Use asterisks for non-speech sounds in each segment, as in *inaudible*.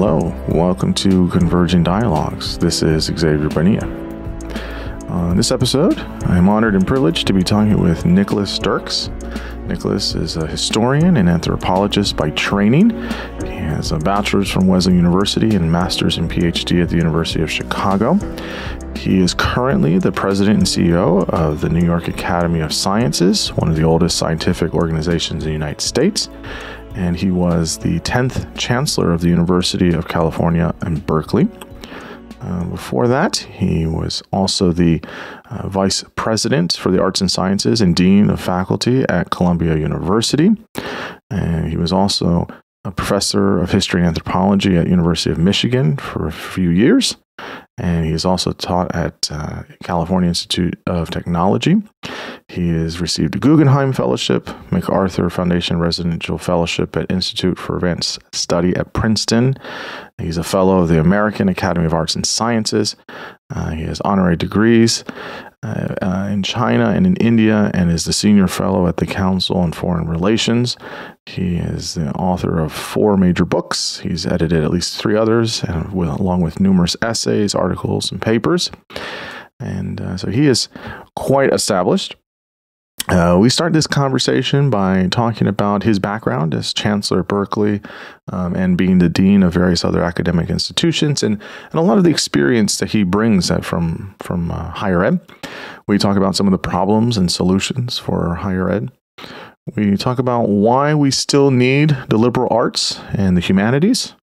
Hello, welcome to Converging Dialogues. This is Xavier Bonilla. On this episode, I am honored and privileged to be talking with Nicholas Dirks. Nicholas is a historian and anthropologist by training. He has a bachelor's from Wesleyan University and master's and PhD at the University of Chicago. He is currently the president and CEO of the New York Academy of Sciences, one of the oldest scientific organizations in the United States and he was the 10th chancellor of the University of California in Berkeley. Uh, before that, he was also the uh, vice president for the arts and sciences and dean of faculty at Columbia University. And he was also a professor of history and anthropology at University of Michigan for a few years and he's also taught at uh, California Institute of Technology. He has received a Guggenheim Fellowship, MacArthur Foundation Residential Fellowship at Institute for Advanced Study at Princeton. He's a fellow of the American Academy of Arts and Sciences. Uh, he has honorary degrees uh, uh, in China and in India and is the senior fellow at the Council on Foreign Relations. He is the author of four major books. He's edited at least three others, and with, along with numerous essays, articles, and papers. And uh, so he is quite established. Uh, we start this conversation by talking about his background as chancellor Berkeley um, and being the dean of various other academic institutions, and, and a lot of the experience that he brings from from uh, higher ed. We talk about some of the problems and solutions for higher ed. We talk about why we still need the liberal arts and the humanities.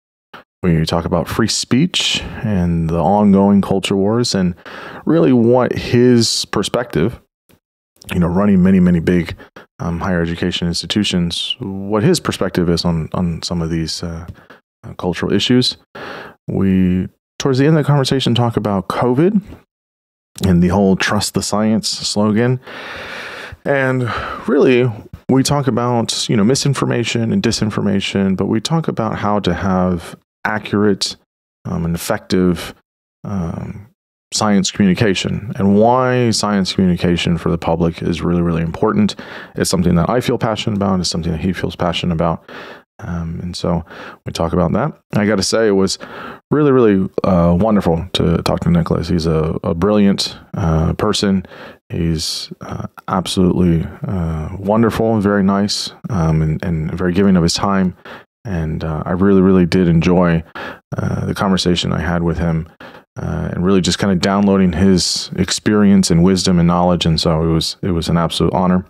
We talk about free speech and the ongoing culture wars, and really what his perspective you know, running many, many big um, higher education institutions, what his perspective is on on some of these uh, uh, cultural issues. We, towards the end of the conversation, talk about COVID and the whole "trust the science" slogan, and really, we talk about you know misinformation and disinformation, but we talk about how to have accurate um, and effective um, science communication and why science communication for the public is really, really important. It's something that I feel passionate about. It's something that he feels passionate about. Um, and so we talk about that. I got to say, it was really, really uh, wonderful to talk to Nicholas. He's a, a brilliant uh, person. He's uh, absolutely uh, wonderful, and very nice, um, and, and, very giving of his time. And uh, I really, really did enjoy uh, the conversation I had with him uh, and really just kind of downloading his experience and wisdom and knowledge. And so it was it was an absolute honor.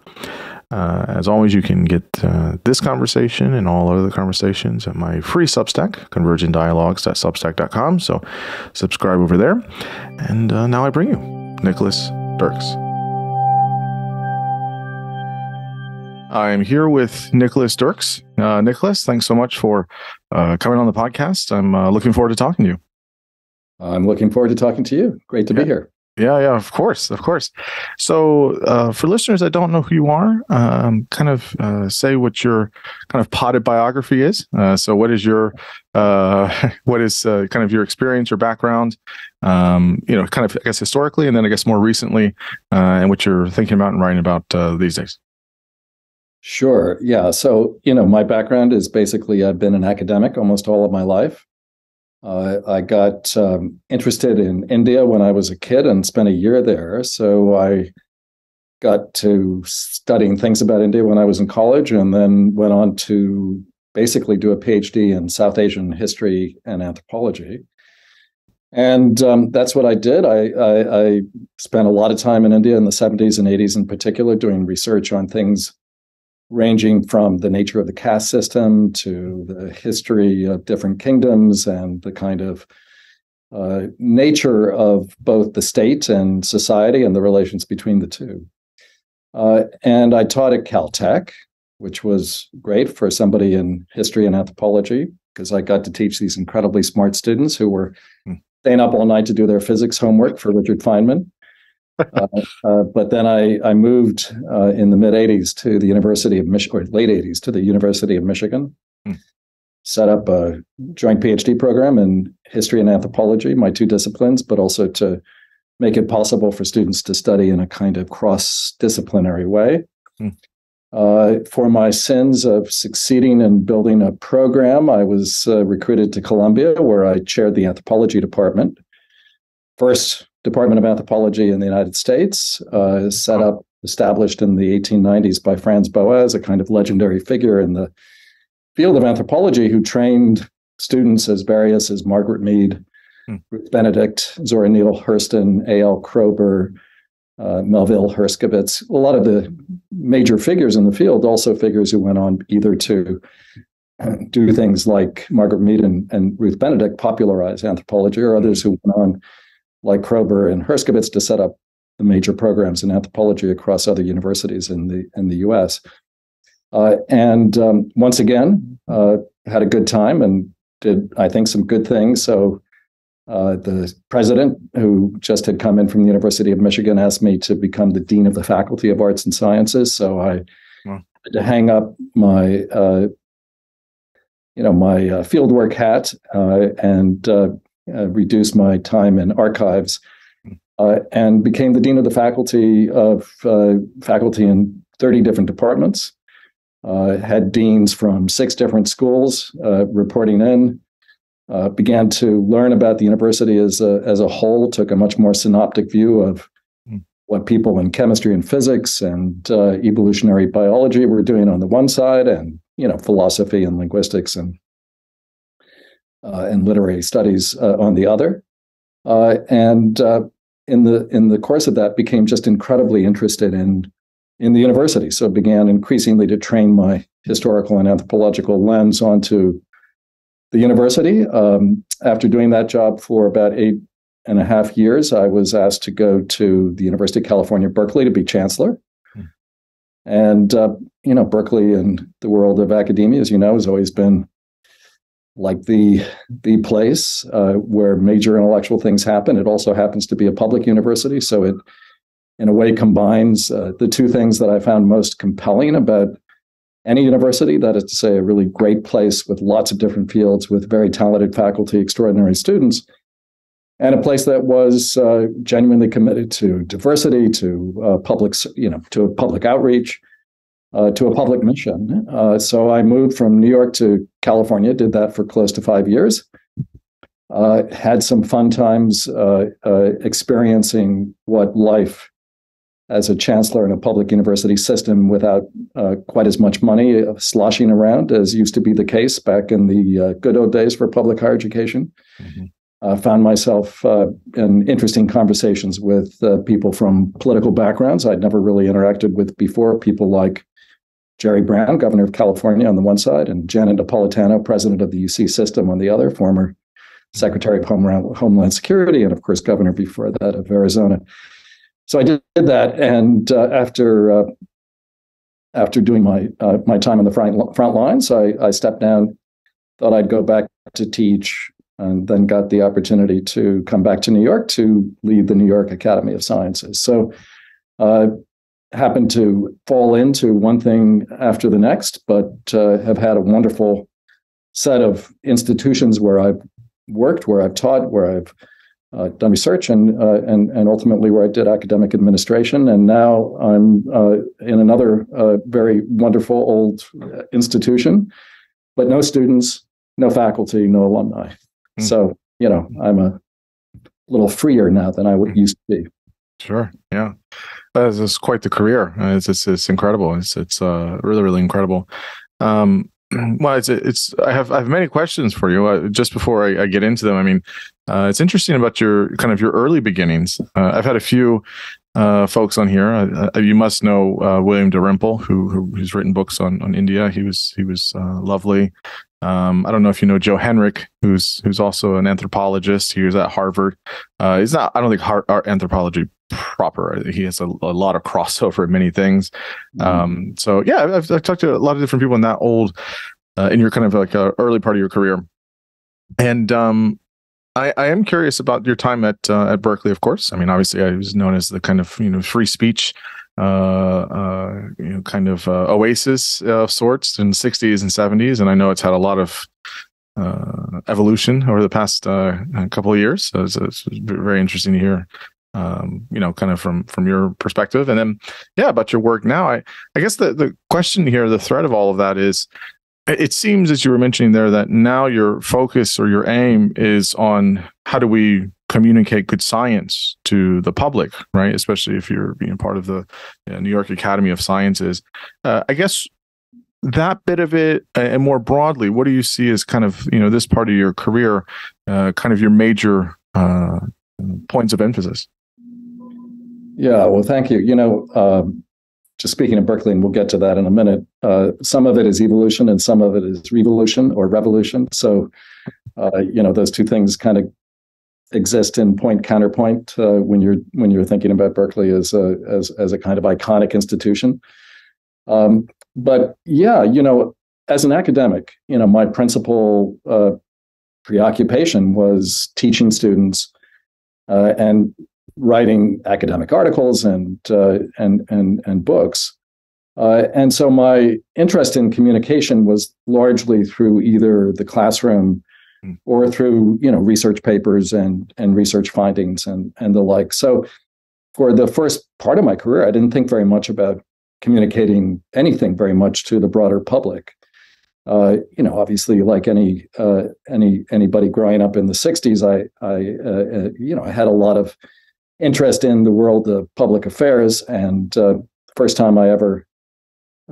Uh, as always, you can get uh, this conversation and all other conversations at my free Substack, convergingdialogues.substack.com. So subscribe over there. And uh, now I bring you Nicholas Dirks. I'm here with Nicholas Dirks. Uh, Nicholas, thanks so much for coming on the podcast. I'm looking forward to talking to you. I'm looking forward to talking to you. Great to yeah. be here. Yeah, yeah, of course, of course. So, uh, for listeners that don't know who you are, um, kind of uh, say what your kind of potted biography is. Uh, so, what is your, uh, *laughs* what is uh, kind of your experience, your background, um, you know, kind of I guess historically, and then I guess more recently, uh, and what you're thinking about and writing about these days. Sure. Yeah. So, you know, my background is basically I've been an academic almost all of my life. Uh, I got um, interested in India when I was a kid and spent a year there. So I got to studying things about India when I was in college and then went on to basically do a PhD in South Asian history and anthropology. And um, that's what I did. I, I, I spent a lot of time in India in the 70s and 80s in particular doing research on things ranging from the nature of the caste system to the history of different kingdoms and the kind of uh, nature of both the state and society and the relations between the two. Uh, and I taught at Caltech, which was great for somebody in history and anthropology because I got to teach these incredibly smart students who were hmm. staying up all night to do their physics homework for Richard Feynman. Uh, uh, but then I, I moved uh, in the mid 80s to the University of Michigan, or late 80s to the University of Michigan, hmm. set up a joint PhD program in history and anthropology, my two disciplines, but also to make it possible for students to study in a kind of cross disciplinary way. Hmm. Uh, for my sins of succeeding in building a program, I was uh, recruited to Columbia, where I chaired the anthropology department. First Department of Anthropology in the United States, uh, set up, established in the 1890s by Franz Boas, a kind of legendary figure in the field of anthropology who trained students as various as Margaret Mead, hmm. Ruth Benedict, Zora Neale Hurston, A.L. Kroeber, uh, Melville Herskovits, a lot of the major figures in the field, also figures who went on either to do things like Margaret Mead and, and Ruth Benedict popularize anthropology, or others who went on, like Kroeber and Herskovits, to set up the major programs in anthropology across other universities in the in the U.S. Uh, and um, once again, uh, had a good time and did I think some good things. So uh, the president, who just had come in from the University of Michigan, asked me to become the dean of the Faculty of Arts and Sciences. So I wow. had to hang up my, uh, you know, my uh, fieldwork hat uh, and uh, uh, reduce my time in archives, and became the dean of the faculty of faculty in 30 different departments. had deans from six different schools reporting in uh, began to learn about the university as a, as a whole, took a much more synoptic view of mm. what people in chemistry and physics and uh, evolutionary biology were doing on the one side, and you know philosophy and linguistics and uh, and literary studies uh, on the other. Uh, and uh, in the in the course of that, became just incredibly interested in in the university. So began increasingly to train my historical and anthropological lens onto the university. Um, after doing that job for about eight and a half years, I was asked to go to the University of California, Berkeley, to be chancellor. Hmm. And uh, you know, Berkeley and the world of academia, as you know, has always been like the the place uh, where major intellectual things happen. It also happens to be a public university, so it, in a way, combines uh, the two things that I found most compelling about any university, that is to say, a really great place with lots of different fields, with very talented faculty, extraordinary students, and a place that was uh, genuinely committed to diversity, to uh, public, you know, to public outreach, uh, to a public mission. Uh, so I moved from New York to California, did that for close to five years. Uh, had some fun times uh, experiencing what life as a chancellor in a public university system without uh, quite as much money uh, sloshing around as used to be the case back in the uh, good old days for public higher education. Mm-hmm. Uh, found myself uh, in interesting conversations with uh, people from political backgrounds I'd never really interacted with before, people like Jerry Brown, governor of California, on the one side, and Janet Napolitano, president of the UC system, on the other, former Secretary of Homeland, Security, and of course, governor before that of Arizona so I did, that, and uh, after uh, after doing my uh, my time on the front front lines, I, I stepped down. Thought I'd go back to teach, and then got the opportunity to come back to New York to lead the New York Academy of Sciences. So, uh, happened to fall into one thing after the next, but uh, have had a wonderful set of institutions where I've worked, where I've taught, where I've uh, done research and, uh, and, and ultimately where I did academic administration. And now I'm uh, in another uh, very wonderful old institution, but no students, no faculty, no alumni. Mm. So, you know, I'm a little freer now than I would hmm. used to be. Sure. Yeah. This is quite the career. It's, it's, it's incredible. It's, it's uh, really, really incredible. Um, *clears throat* well, it's it's. I have I have many questions for you. Uh, just before I, I, get into them, I mean, uh, it's interesting about your kind of your early beginnings. Uh, I've had a few uh, folks on here. Uh, uh, you must know William Dalrymple, who, who, who's written books on on India. He was he was lovely. Um, I don't know if you know Joe Henrich, who's who's also an anthropologist. He was at Harvard. he's not. I don't think art anthropology proper. He has a, a, lot of crossover in many things. Mm-hmm. Um, so yeah, I've, I've, talked to a lot of different people in that old, uh, in your kind of like uh, early part of your career, and um, I, I, am curious about your time at uh, at Berkeley. Of course, I mean, obviously, I was known as the kind of you know free speech. Uh, uh, you know, kind of uh, oasis of sorts in the 60s and 70s, and I know it's had a lot of evolution over the past couple of years. So it's, it's very interesting to hear um, you know, kind of from from your perspective, and then yeah, about your work now. I I guess the the question here, the thread of all of that is, it seems as you were mentioning there that now your focus or your aim is on how do we communicate good science to the public, right? Especially if you're being part of the you know, New York Academy of Sciences. Uh, I guess that bit of it, and more broadly, what do you see as kind of you know this part of your career, uh, kind of your major uh, points of emphasis? Yeah, well, thank you. You know, um, just speaking of Berkeley, and we'll get to that in a minute. Uh, some of it is evolution, and some of it is revolution or revolution. So, uh, you know, those two things kind of exist in point counterpoint uh, when you're when you're thinking about Berkeley as a as as a kind of iconic institution. Um, but yeah, you know, as an academic, you know, my principal uh, preoccupation was teaching students uh, and writing academic articles and uh, and and and books. Uh, and so my interest in communication was largely through either the classroom hmm. or through you know research papers and and research findings and and the like. So for the first part of my career, I didn't think very much about communicating anything very much to the broader public. Uh, you know, obviously, like any uh, any anybody growing up in the '60s, I, I uh, uh, you know, I had a lot of interest in the world of public affairs, and uh, the first time I ever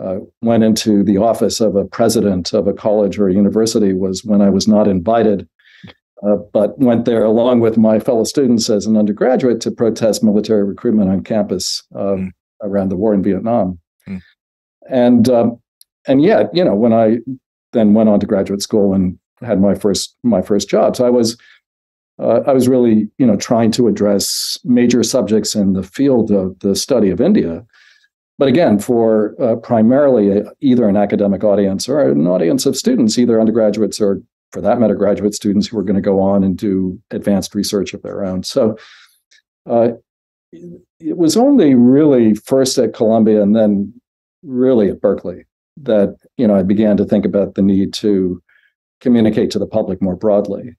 uh, went into the office of a president of a college or a university was when I was not invited, but went there along with my fellow students as an undergraduate to protest military recruitment on campus um, around the war in Vietnam. Mm. And um, and yet, you know, when I then went on to graduate school and had my first my first job, so I was uh, I was really you know trying to address major subjects in the field of the study of India, but again for uh, primarily a, either an academic audience or an audience of students, either undergraduates or for that matter graduate students who are going to go on and do advanced research of their own. So. Uh, it was only really first at Columbia and then really at Berkeley that you know I began to think about the need to communicate to the public more broadly.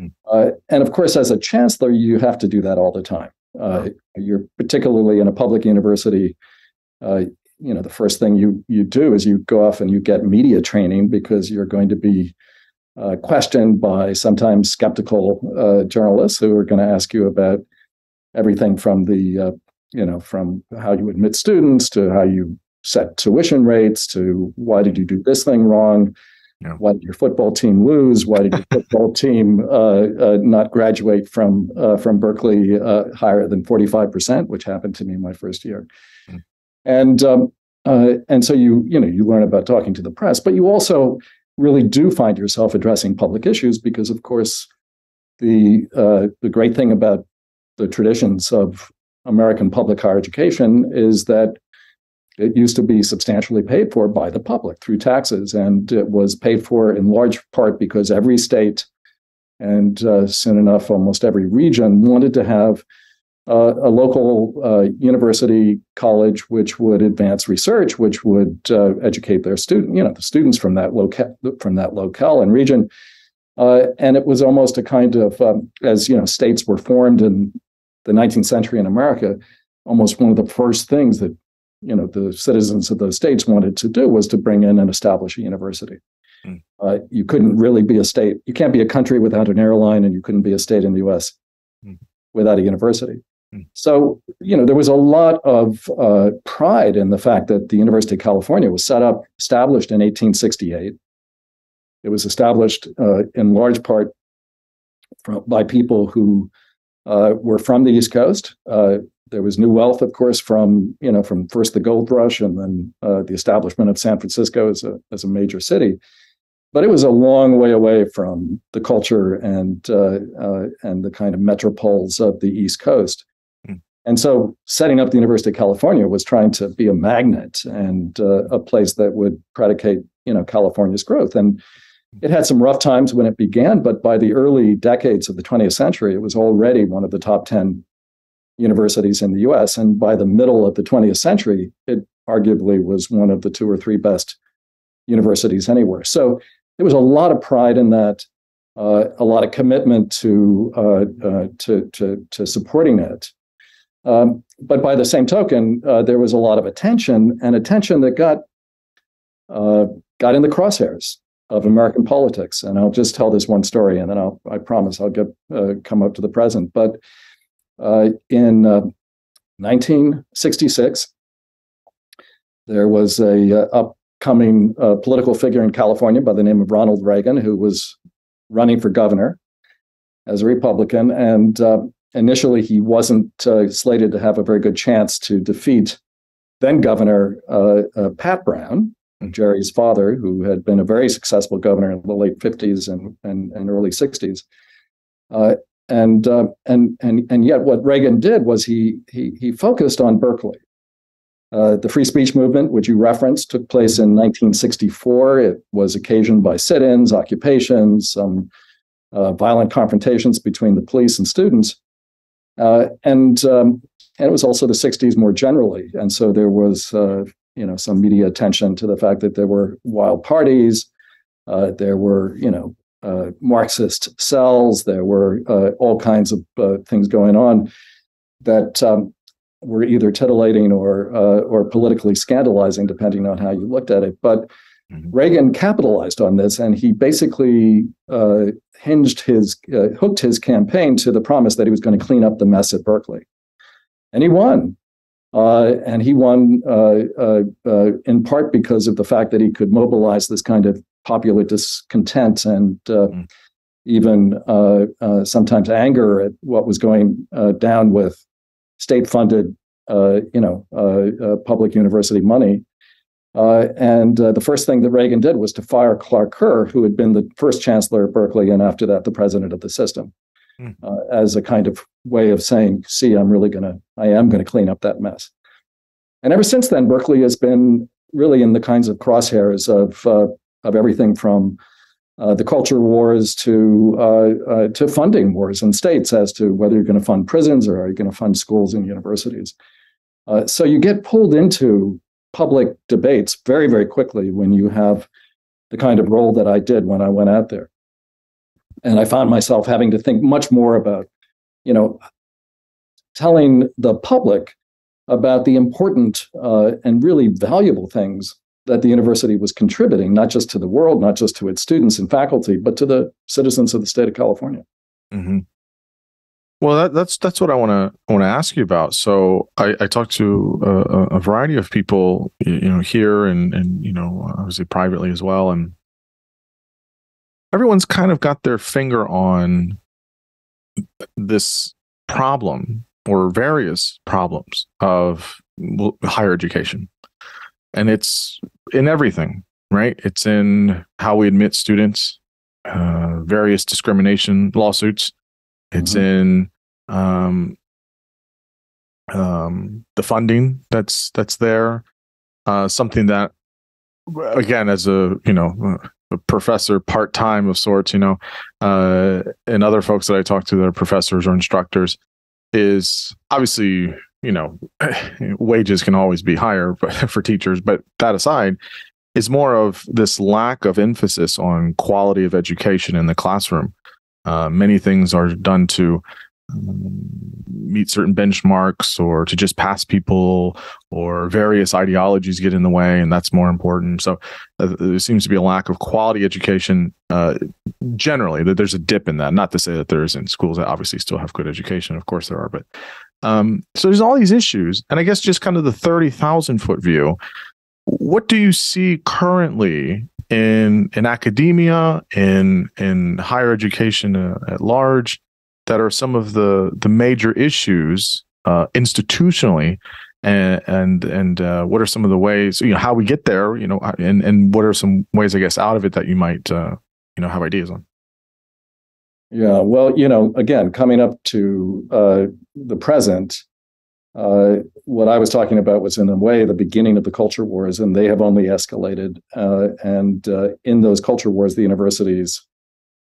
Mm. Uh, and of course, as a chancellor, you have to do that all the time. Uh, you're particularly in a public university. Uh, you know, the first thing you you do is you go off and you get media training because you're going to be uh, questioned by sometimes skeptical uh, journalists who are going to ask you about everything from the uh, you know from how you admit students to how you set tuition rates to why did you do this thing wrong yeah. why did your football team lose why did your football *laughs* team uh, uh, not graduate from uh, from berkeley uh, higher than 45% which happened to me in my first year mm. and um, uh, and so you you know you learn about talking to the press but you also really do find yourself addressing public issues because of course the the great thing about the traditions of American public higher education is that it used to be substantially paid for by the public through taxes, and it was paid for in large part because every state and uh, soon enough almost every region wanted to have uh, a local uh, university college which would advance research, which would uh, educate their student, you know, the students from that locale from that locale and region. Uh, and it was almost a kind of, um, as you know, states were formed in the 19th century in America, almost one of the first things that you know the citizens of those states wanted to do was to bring in and establish a university. Mm. Uh, you couldn't really be a state. You can't be a country without an airline, and you couldn't be a state in the U.S. Mm. without a university. Mm. So you know there was a lot of uh, pride in the fact that the University of California was set up, established in 1868. It was established uh, in large part from, by people who uh, were from the East Coast. Uh, there was new wealth, of course, from you know from first the gold rush and then uh, the establishment of San Francisco as a as a major city. But it was a long way away from the culture and uh, uh, and the kind of metropoles of the East Coast. Mm. And so, setting up the University of California was trying to be a magnet and uh, a place that would predicate, you know, California's growth. And it had some rough times when it began, but by the early decades of the 20th century, it was already one of the top 10 universities in the US. And by the middle of the 20th century, it arguably was one of the two or three best universities anywhere. So there was a lot of pride in that, uh, a lot of commitment to, uh, uh, to, to, to, supporting it. Um, but by the same token, uh, there was a lot of attention and attention that got uh, got in the crosshairs of American politics. And I'll just tell this one story, and then I'll I promise I'll get uh, come up to the present. But uh, in 1966, there was a upcoming political figure in California by the name of Ronald Reagan who was running for governor as a Republican, and uh, initially he wasn't uh, slated to have a very good chance to defeat then Governor uh, uh Pat Brown. Jerry's father, who had been a very successful governor in the late 50s and, and, and early 60s. Uh, and, uh, and, and, and yet, what Reagan did was he, he, he focused on Berkeley. the free speech movement, which you referenced, took place in 1964. It was occasioned by sit ins, occupations, some uh, violent confrontations between the police and students. Uh, and um, and it was also the 60s more generally. And so there was uh, you know some media attention to the fact that there were wild parties, uh, there were you know uh, Marxist cells, there were uh, all kinds of things going on that um, were either titillating or or politically scandalizing, depending on how you looked at it. But Mm-hmm. Reagan capitalized on this, and he basically uh, hinged his, uh, hooked his campaign to the promise that he was going to clean up the mess at Berkeley, and he won. Uh, and he won uh, uh, uh, in part because of the fact that he could mobilize this kind of popular discontent and mm. even sometimes anger at what was going down with state-funded, you know, public university money. Uh, and uh, the first thing that Reagan did was to fire Clark Kerr, who had been the first chancellor at Berkeley and after that the president of the system, mm. uh, as a kind of way of saying, "See, I'm really gonna, I am gonna clean up that mess." And ever since then, Berkeley has been really in the kinds of crosshairs of uh, of everything from uh, the culture wars to uh, to funding wars in states as to whether you're going to fund prisons or are you going to fund schools and universities. so you get pulled into public debates very, very quickly when you have the kind of role that I did when I went out there. And I found myself having to think much more about, you know, telling the public about the important uh, and really valuable things that the university was contributing, not just to the world, not just to its students and faculty, but to the citizens of the state of California. Mm-hmm. Well, that, that's that's what I want to want to ask you about. So I, I talked to a, a, variety of people, you know, here and and you know, obviously privately as well, and everyone's kind of got their finger on this problem or various problems of higher education, and it's in everything, right? It's in how we admit students, uh, various discrimination lawsuits. It's mm-hmm. in um, um, the funding that's that's there. Uh, something that, again, as a you know a professor part time of sorts, you know, uh, and other folks that I talk to that are professors or instructors, is obviously you know *sighs* wages can always be higher *laughs* for teachers, but that aside, is more of this lack of emphasis on quality of education in the classroom. Uh, many things are done to meet certain benchmarks or to just pass people or various ideologies get in the way and that's more important. So uh, there seems to be a lack of quality education uh, generally that there's a dip in that. Not to say that there isn't. Schools that obviously still have good education. Of course there are but um, so there's all these issues and i guess just kind of the 30000 foot view what do you see currently in in academia in in higher education uh, at large that are some of the the major issues uh, institutionally and and and uh, what are some of the ways you know how we get there you know and and what are some ways i guess out of it that you might uh, you know have ideas on? Yeah well you know again coming up to uh, the present uh, what i was talking about was in a way the beginning of the culture wars and they have only escalated uh, and uh, in those culture wars the universities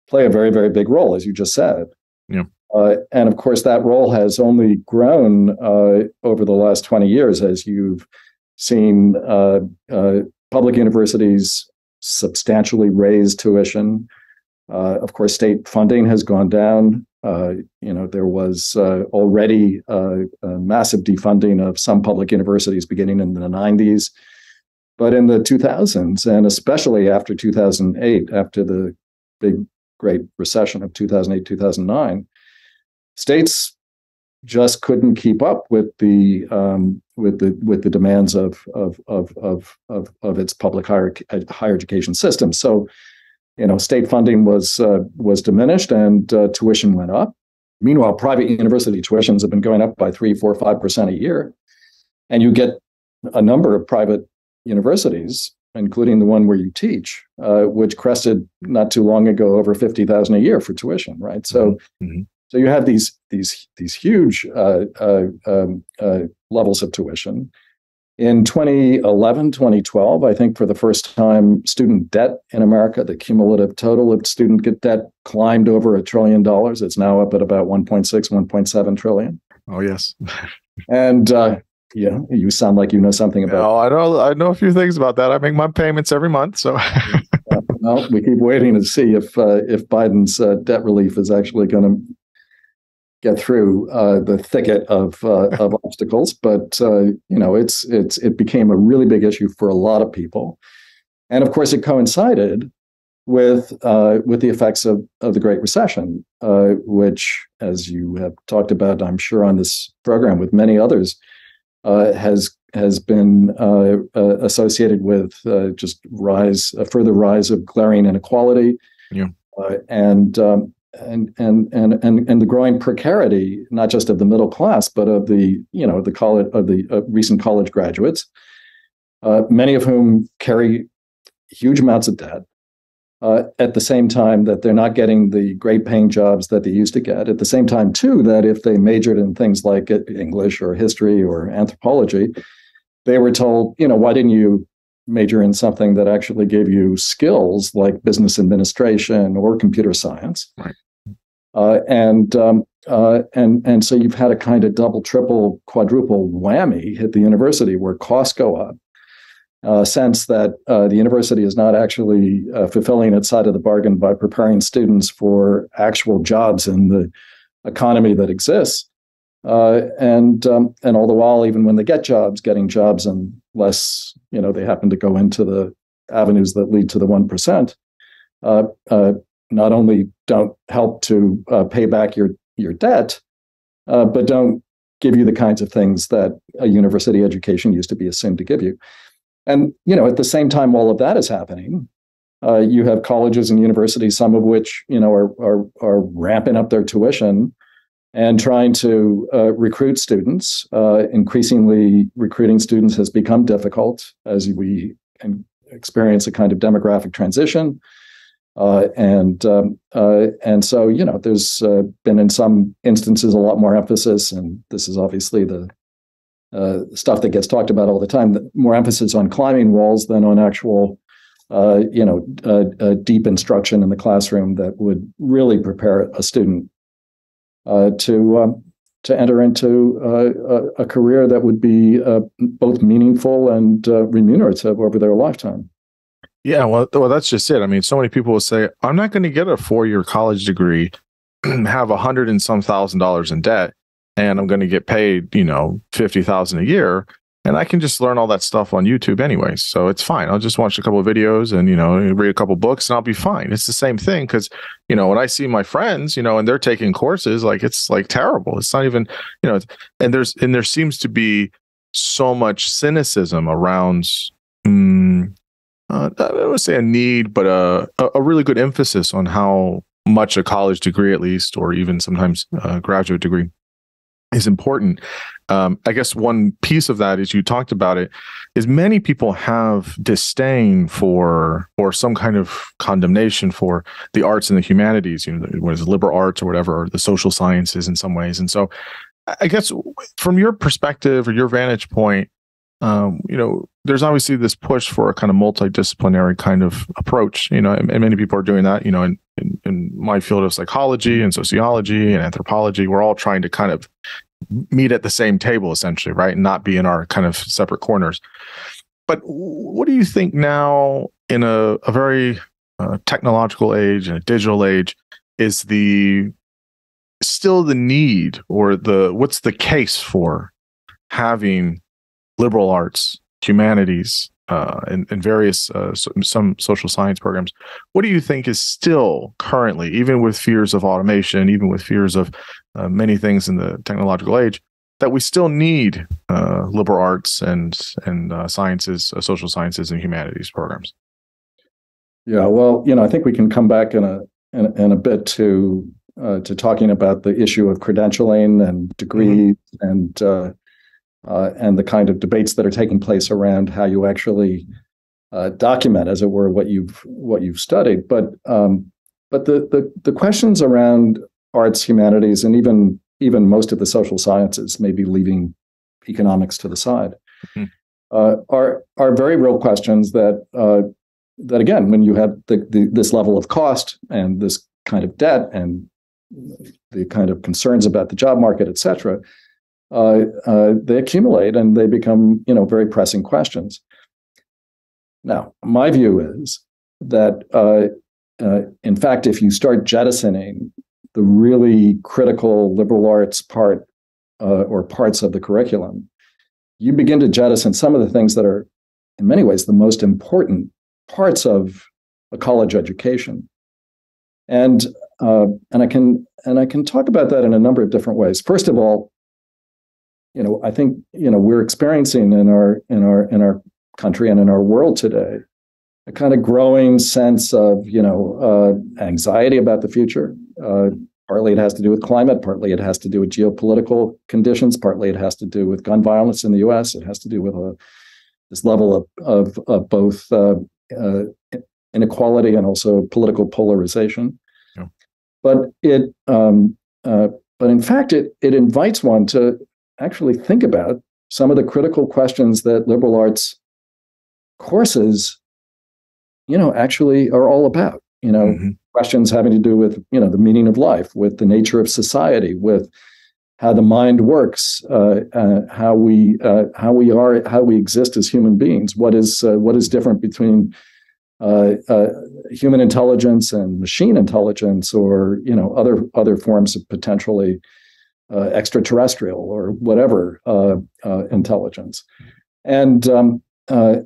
play a very very big role as you just said yeah. Uh, and of course, that role has only grown uh, over the last 20 years as you've seen uh, uh public universities substantially raise tuition. Uh, of course, state funding has gone down Uh, you know, there was already uh, massive defunding of some public universities beginning in the 90s. But in the 2000s, and especially after 2008, after the big Great Recession of 2008, 2009, states just couldn't keep up with the um, with the with the demands of of of of of, of its public higher higher education system. So, you know, state funding was uh, was diminished and uh, tuition went up. Meanwhile, private university tuitions have been going up by three, four, five percent a year, and you get a number of private universities, including the one where you teach, uh, which crested not too long ago over fifty thousand a year for tuition. Right, so. Mm-hmm. mm-hmm. So you have these these these huge uh, uh, um, uh, levels of tuition. In 2011, 2012, I think for the first time, student debt in America, the cumulative total of student debt climbed over a trillion dollars. It's now up at about 1.6, 1.7 trillion. Oh yes. *laughs* and uh, yeah, you sound like you know something about. Oh, I know. I know a few things about that. I make my payments every month, so. *laughs* well, we keep *laughs* waiting to see if uh, if Biden's uh, debt relief is actually going to get through uh, the thicket of uh, of *laughs* obstacles. But uh, you know, it's it's it became a really big issue for a lot of people, and of course, it coincided with uh, with the effects of of the Great Recession, uh, which, as you have talked about, I'm sure on this program with many others, has has been associated with just rise a further rise of glaring inequality. Yeah. and um, and and and and and the growing precarity, not just of the middle class, but of the you know the college of the uh, recent college graduates, uh, many of whom carry huge amounts of debt. Uh, at the same time that they're not getting the great paying jobs that they used to get. At the same time, too, that if they majored in things like English or history or anthropology, they were told, you know, why didn't you major in something that actually gave you skills like business administration or computer science? Right. Uh, and um, uh, and and so you've had a kind of double, triple, quadruple whammy hit the university where costs go up. Uh, sense that uh, the university is not actually uh, fulfilling its side of the bargain by preparing students for actual jobs in the economy that exists, uh, and um, and all the while, even when they get jobs, getting jobs unless you know they happen to go into the avenues that lead to the one percent, uh, uh, not only don't help to pay back your your debt, but don't give you the kinds of things that a university education used to be assumed to give you. And you know, at the same time, all of that is happening. Uh, you have colleges and universities, some of which you know are are, are ramping up their tuition and trying to uh, recruit students. Uh, increasingly, recruiting students has become difficult as we experience a kind of demographic transition. Uh, and um, uh, and so you know, there's uh, been in some instances a lot more emphasis, and this is obviously the uh, stuff that gets talked about all the time. More emphasis on climbing walls than on actual, uh, you know, uh, deep instruction in the classroom that would really prepare a student to um, to enter into a, a, career that would be both meaningful and remunerative over their lifetime. Yeah, well, well, that's just it. I mean, so many people will say, "I'm not going to get a four-year college degree, *clears throat* have a hundred and some thousand dollars in debt, and I'm going to get paid, you know, fifty thousand a year, and I can just learn all that stuff on YouTube anyway. So it's fine. I'll just watch a couple of videos and you know read a couple books, and I'll be fine. It's the same thing because you know when I see my friends, you know, and they're taking courses, like it's like terrible. It's not even, you know, and there's and there seems to be so much cynicism around. Mm, uh, I don't want to say a need, but a, a really good emphasis on how much a college degree, at least, or even sometimes a graduate degree, is important. Um, I guess one piece of that is you talked about it, is many people have disdain for or some kind of condemnation for the arts and the humanities, you know, what is liberal arts or whatever, or the social sciences in some ways. And so, I guess from your perspective or your vantage point, um, you know, there's obviously this push for a kind of multidisciplinary kind of approach, you know, and, and many people are doing that, you know, in, in, in, my field of psychology and sociology and anthropology, we're all trying to kind of meet at the same table essentially, right? And not be in our kind of separate corners. But what do you think now in a, a very uh, technological age and a digital age is the still the need or the what's the case for having liberal arts, humanities, uh, and, and various uh, so, some social science programs. What do you think is still currently, even with fears of automation, even with fears of uh, many things in the technological age, that we still need uh, liberal arts and and uh, sciences, uh, social sciences, and humanities programs? Yeah, well, you know, I think we can come back in a in, in a bit to to talking about the issue of credentialing and degrees mm-hmm. and uh, and the kind of debates that are taking place around how you actually uh, document, as it were, what you've what you've studied. But um, but the, the the questions around arts, humanities, and even even most of the social sciences, maybe leaving economics to the side, mm-hmm. uh, are are very real questions that uh, that again, when you have the, the, this level of cost and this kind of debt and the kind of concerns about the job market, et cetera, they accumulate and they become, you know, very pressing questions. Now, my view is that, uh, uh, in fact, if you start jettisoning the really critical liberal arts part uh, or parts of the curriculum, you begin to jettison some of the things that are, in many ways, the most important parts of a college education. And uh, and I can and I can talk about that in a number of different ways. First of all, you know, I think you know we're experiencing in our in our in our country and in our world today a kind of growing sense of you know uh, anxiety about the future. Uh, partly it has to do with climate, partly it has to do with geopolitical conditions, partly it has to do with gun violence in the U.S. It has to do with a, uh, this level of of, of both uh, uh, inequality and also political polarization. Yeah. But it um, uh, but in fact it it invites one to actually think about some of the critical questions that liberal arts courses you know actually are all about you know mm-hmm. questions having to do with you know the meaning of life with the nature of society with how the mind works uh, uh, how we uh, how we are how we exist as human beings what is uh, what is different between uh, uh, human intelligence and machine intelligence or you know other other forms of potentially uh, extraterrestrial or whatever uh, uh, intelligence, and um, uh,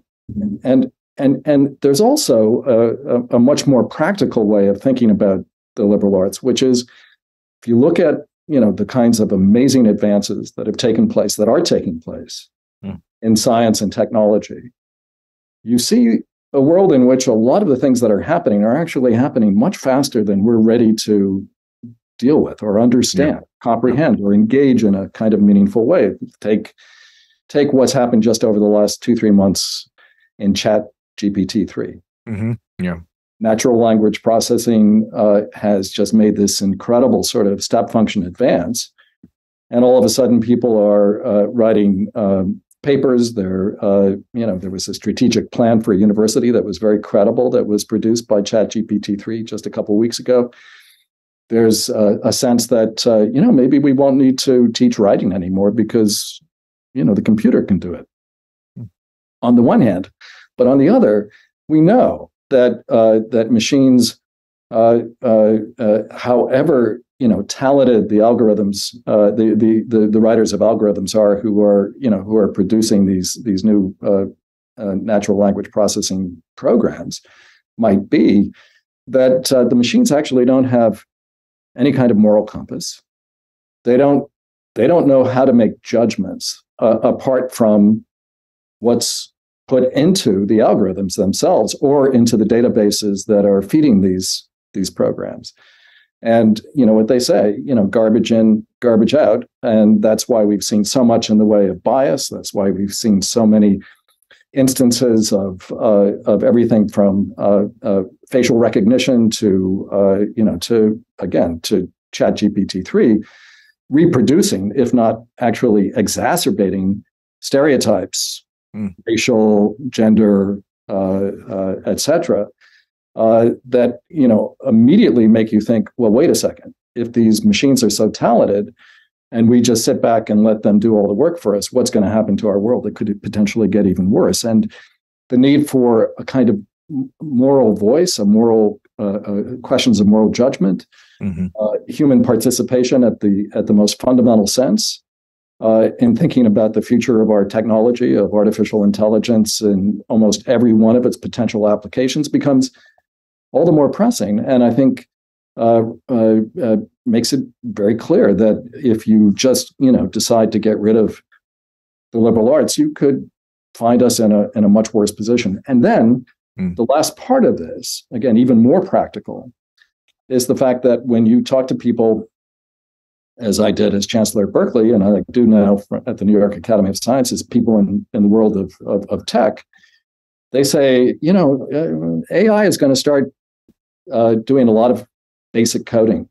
and and and there's also a, a, much more practical way of thinking about the liberal arts, which is if you look at you know the kinds of amazing advances that have taken place that are taking place mm. in science and technology, you see a world in which a lot of the things that are happening are actually happening much faster than we're ready to deal with or understand, yeah. comprehend, or engage in a kind of meaningful way. Take take what's happened just over the last two three months in Chat GPT 3 mm-hmm. Yeah, natural language processing uh, has just made this incredible sort of step function advance, and all of a sudden people are uh, writing. Um, papers there uh, you know there was a strategic plan for a university that was very credible that was produced by chat gpt-3 just a couple of weeks ago there's a, a sense that uh, you know maybe we won't need to teach writing anymore because you know the computer can do it hmm. on the one hand but on the other we know that uh, that machines uh, uh, uh however you know talented the algorithms uh, the, the, the the writers of algorithms are who are you know who are producing these these new natural language processing programs might be that the machines actually don't have any kind of moral compass. They don't they don't know how to make judgments uh, apart from what's put into the algorithms themselves or into the databases that are feeding these these programs. And you know what they say, you know, garbage in, garbage out, and that's why we've seen so much in the way of bias. That's why we've seen so many instances of uh, of everything from uh, uh, facial recognition to uh, you know to again to Chat GPT three reproducing, if not actually exacerbating stereotypes, mm. racial, gender, uh, uh, etc. that you know immediately make you think, well, wait a second. If these machines are so talented, and we just sit back and let them do all the work for us, what's going to happen to our world? It could potentially get even worse. And the need for a kind of moral voice, a moral uh, uh, questions of moral judgment, mm-hmm. Uh, human participation at the at the most fundamental sense, uh, in thinking about the future of our technology of artificial intelligence and almost every one of its potential applications becomes all the more pressing. And I think uh, uh, uh, makes it very clear that if you just you know decide to get rid of the liberal arts, you could find us in a in a much worse position. And then mm. the last part of this, again, even more practical, is the fact that when you talk to people, as I did as chancellor at Berkeley, and I do now at the New York Academy of Sciences, people in, in the world of, of, of tech, they say, you know, uh, AI is going to start uh, doing a lot of basic coding.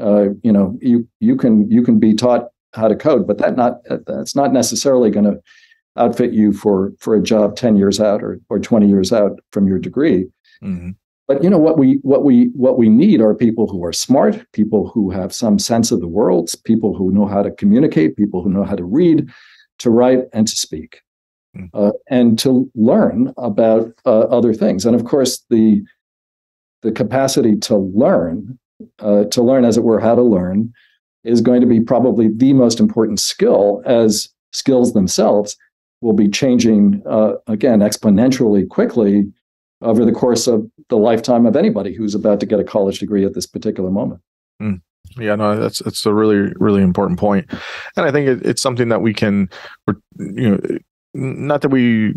Uh, you know, you you can you can be taught how to code, but that not that's not necessarily going to outfit you for for a job 10 years out or, or 20 years out from your degree mm-hmm. but you know what we what we what we need are people who are smart people who have some sense of the world people who know how to communicate people who know how to read to write and to speak mm-hmm. uh, and to learn about uh, other things and of course the the capacity to learn uh, to learn as it were how to learn is going to be probably the most important skill as skills themselves will be changing uh, again exponentially quickly over the course of the lifetime of anybody who's about to get a college degree at this particular moment. Mm. Yeah, no, that's that's a really really important point, and I think it, it's something that we can, you know, not that we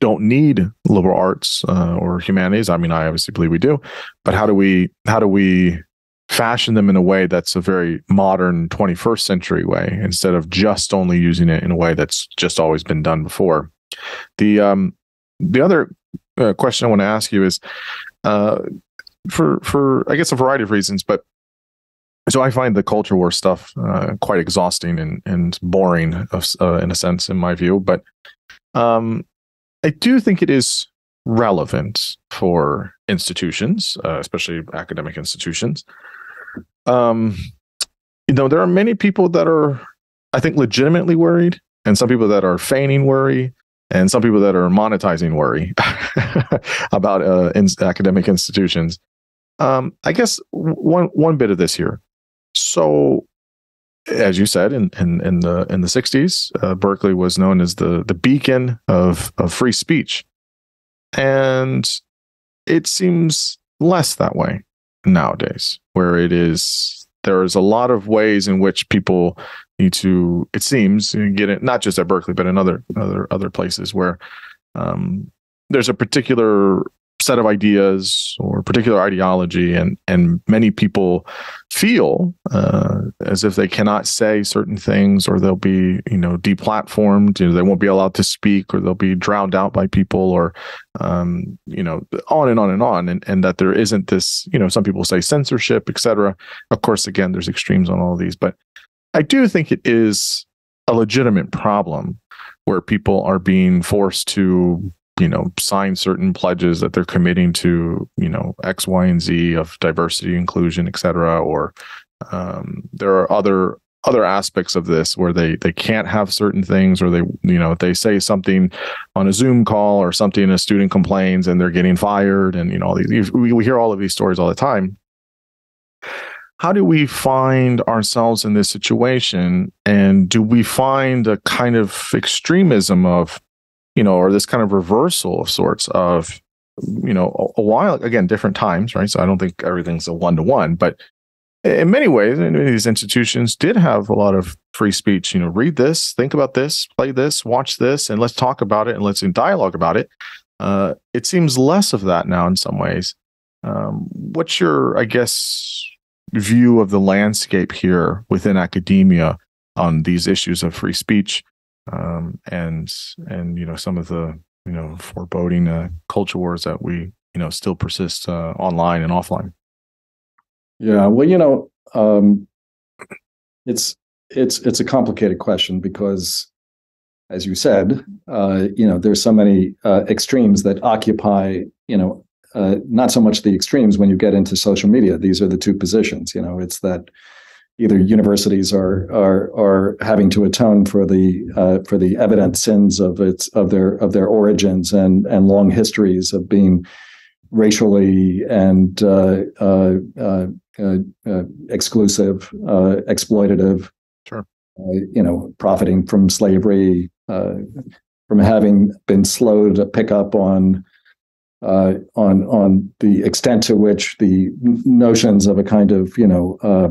don't need liberal arts uh, or humanities. I mean, I obviously believe we do, but how do we how do we fashion them in a way that's a very modern 21st century way instead of just only using it in a way that's just always been done before. The um, the other uh, question I want to ask you is uh, for for I guess a variety of reasons, but so I find the culture war stuff uh, quite exhausting and and boring of, uh, in a sense, in my view. But um, I do think it is relevant for institutions, uh, especially academic institutions, um, you know, there are many people that are, I think, legitimately worried, and some people that are feigning worry, and some people that are monetizing worry *laughs* about uh, in academic institutions. Um, I guess one one bit of this here. So, as you said, in in, in the in the '60s, uh, Berkeley was known as the the beacon of of free speech, and it seems less that way nowadays, where it is there's a lot of ways in which people need to, it seems, get it not just at Berkeley, but in other other other places where um, there's a particular set of ideas or particular ideology and and many people feel uh, as if they cannot say certain things or they'll be you know deplatformed you know they won't be allowed to speak or they'll be drowned out by people or um, you know on and on and on. And, and that there isn't this you know some people say censorship etc of course again there's extremes on all these but i do think it is a legitimate problem where people are being forced to you know sign certain pledges that they're committing to you know x y and z of diversity inclusion et cetera or um, there are other other aspects of this where they they can't have certain things or they you know they say something on a zoom call or something a student complains and they're getting fired and you know all these we, we hear all of these stories all the time. How do we find ourselves in this situation? And do we find a kind of extremism of you know, or this kind of reversal of sorts of, you know, a, a while again, different times, right? So I don't think everything's a one to one, but in many ways, these institutions did have a lot of free speech. You know, read this, think about this, play this, watch this, and let's talk about it and let's in dialogue about it. Uh, it seems less of that now in some ways. Um, what's your, I guess, view of the landscape here within academia on these issues of free speech um, and and you know some of the you know foreboding uh, culture wars that we you know still persist uh, online and offline. Yeah, well, you know, um, it's it's it's a complicated question because, as you said, uh, you know, there's so many uh, extremes that occupy you know uh, not so much the extremes when you get into social media. These are the two positions. You know, it's that either universities are are are having to atone for the uh, for the evident sins of its of their of their origins and and long histories of being racially and uh, uh, uh, uh exclusive, exploitative. Sure. you know, profiting from slavery, from having been slow to pick up on uh, on on the extent to which the notions of a kind of you know uh,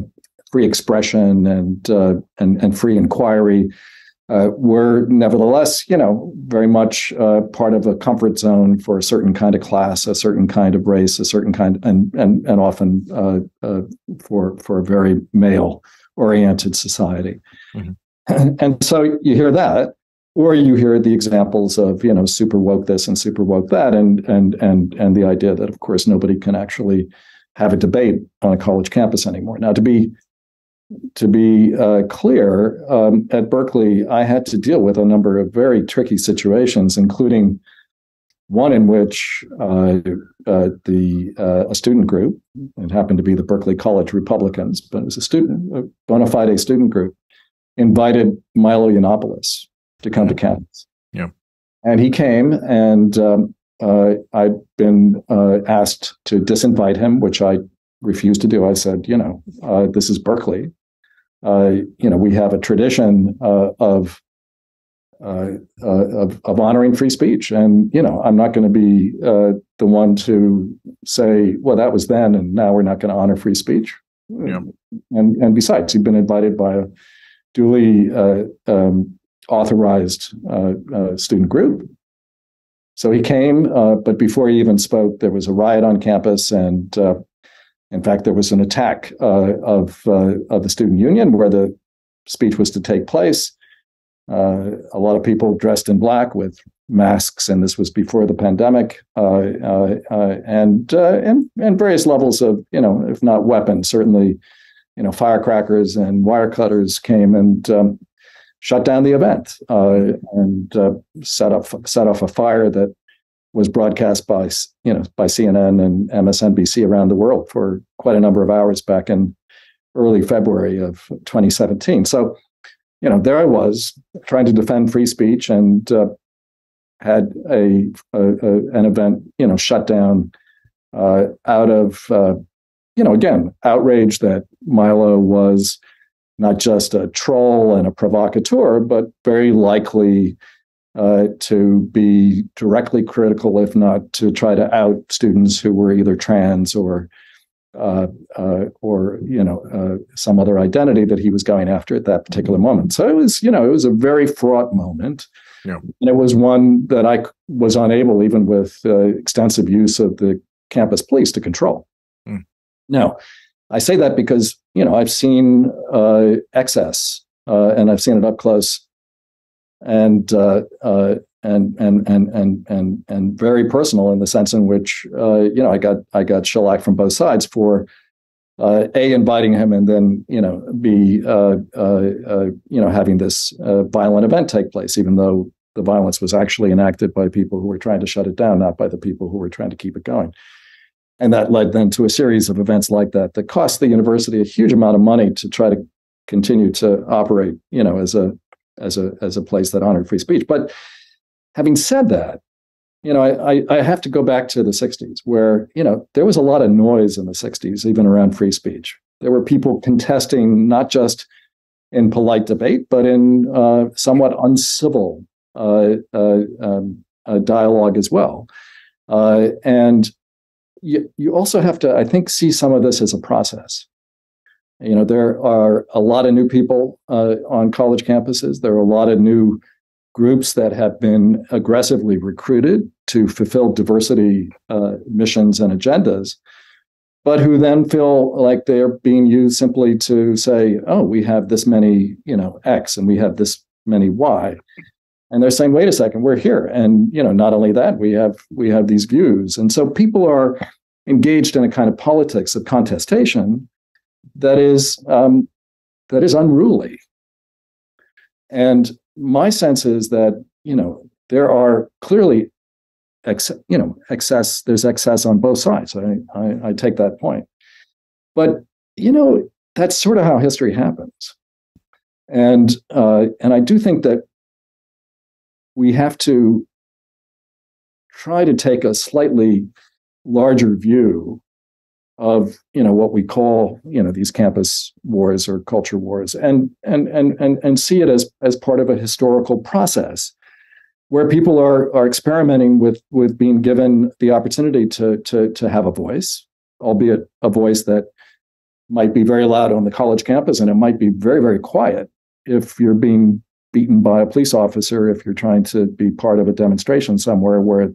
free expression and uh, and and free inquiry uh, were nevertheless you know very much uh, part of a comfort zone for a certain kind of class, a certain kind of race, a certain kind and and and often uh, for for a very male oriented society. Mm-hmm. *clears throat* And so you hear that, or you hear the examples of you know super woke this and super woke that and and and and the idea that of course nobody can actually have a debate on a college campus anymore now to be to be uh, clear um, at berkeley i had to deal with a number of very tricky situations including one in which uh, uh, the uh, a student group it happened to be the berkeley college republicans but it was a student a bona fide student group invited milo yiannopoulos to come to campus. Yeah. And he came, and um, uh, I'd been uh, asked to disinvite him, which I refused to do. I said, you know, uh, this is Berkeley. Uh, you know, we have a tradition uh, of, uh, of of honoring free speech, and you know, I'm not going to be the one to say, well, that was then, and now we're not going to honor free speech. Yeah. And and besides, he'd been invited by a duly um, authorized uh, uh, student group. So he came, uh, but before he even spoke, there was a riot on campus, and uh, in fact, there was an attack uh, of of the student union where the speech was to take place. a lot of people dressed in black with masks, and this was before the pandemic, and and and various levels of you know, if not weapons, certainly you know, firecrackers and wire cutters came and um, shut down the event uh, and uh, set up set off a fire that was broadcast by you know by CNN and MSNBC around the world for quite a number of hours back in early February of 2017. So, you know, there I was trying to defend free speech and uh, had a, a, a, an event you know shut down uh, out of uh, you know again outrage that Milo was not just a troll and a provocateur, but very likely uh, to be directly critical, if not to try to out students who were either trans or uh, uh, or you know uh, some other identity that he was going after at that particular moment. So it was you know it was a very fraught moment. Yeah. And it was one that I was unable, even with uh, extensive use of the campus police, to control. Mm. Now, I say that because you know I've seen uh, excess uh, and I've seen it up close, and uh, uh and and and and and and very personal in the sense in which uh, you know I got I got shellac from both sides for uh, a inviting him and then you know b you know having this violent event take place, even though the violence was actually enacted by people who were trying to shut it down, not by the people who were trying to keep it going. And that led then to a series of events like that that cost the university a huge amount of money to try to continue to operate, you know, as a as a as a place that honored free speech. But having said that, you know, I, I have to go back to the 60s where, you know, there was a lot of noise in the 60s, even around free speech. There were people contesting not just in polite debate, but in uh, somewhat uncivil uh, uh, um, uh, dialogue as well. Uh, and you, you also have to, I think, see some of this as a process. You know, there are a lot of new people uh, on college campuses. There are a lot of new groups that have been aggressively recruited to fulfill diversity uh, missions and agendas, but who then feel like they're being used simply to say, "Oh, we have this many, you know, X, and we have this many Y," and they're saying wait a second we're here. And you know not only that we have we have these views. And so people are engaged in a kind of politics of contestation that is um, that is unruly. And my sense is that you know there are clearly ex, you know excess there's excess on both sides. I, I, I take that point. But you know that's sort of how history happens. And uh, and I do think that we have to try to take a slightly larger view of you know what we call you know these campus wars or culture wars and and and and, and see it as as part of a historical process where people are are experimenting with with being given the opportunity to to to have a voice albeit a voice that might be very loud on the college campus and it might be very very quiet if you're being beaten by a police officer if you're trying to be part of a demonstration somewhere where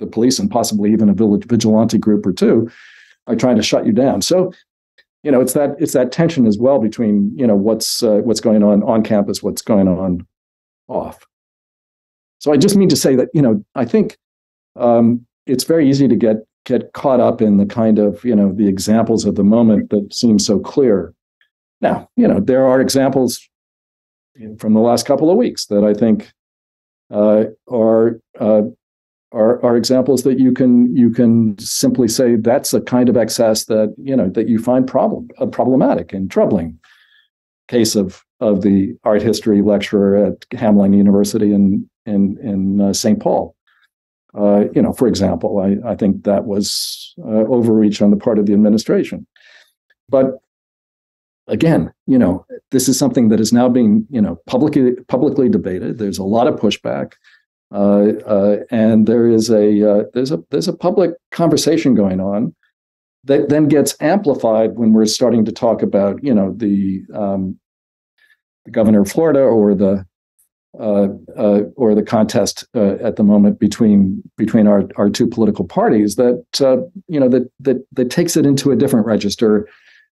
the police and possibly even a village vigilante group or two are trying to shut you down. So, you know, it's that it's that tension as well between you know what's uh, what's going on on campus, what's going on off. So I just mean to say that you know I think um, it's very easy to get get caught up in the kind of you know the examples of the moment that seem so clear. Now, you know, there are examples from the last couple of weeks that I think uh, are uh, are, are examples that you can you can simply say that's a kind of excess that you know that you find problem uh, problematic and troubling. Case of of the art history lecturer at Hamline University in in in uh, St. Paul. Uh, you know, for example, I, I think that was uh, overreach on the part of the administration. But again, you know, this is something that is now being you know publicly publicly debated. There's a lot of pushback. Uh, uh, and there is a uh, there's a there's a public conversation going on that then gets amplified when we're starting to talk about you know the um, the governor of Florida or the uh, uh, or the contest uh, at the moment between between our, our two political parties that you know that that that takes it into a different register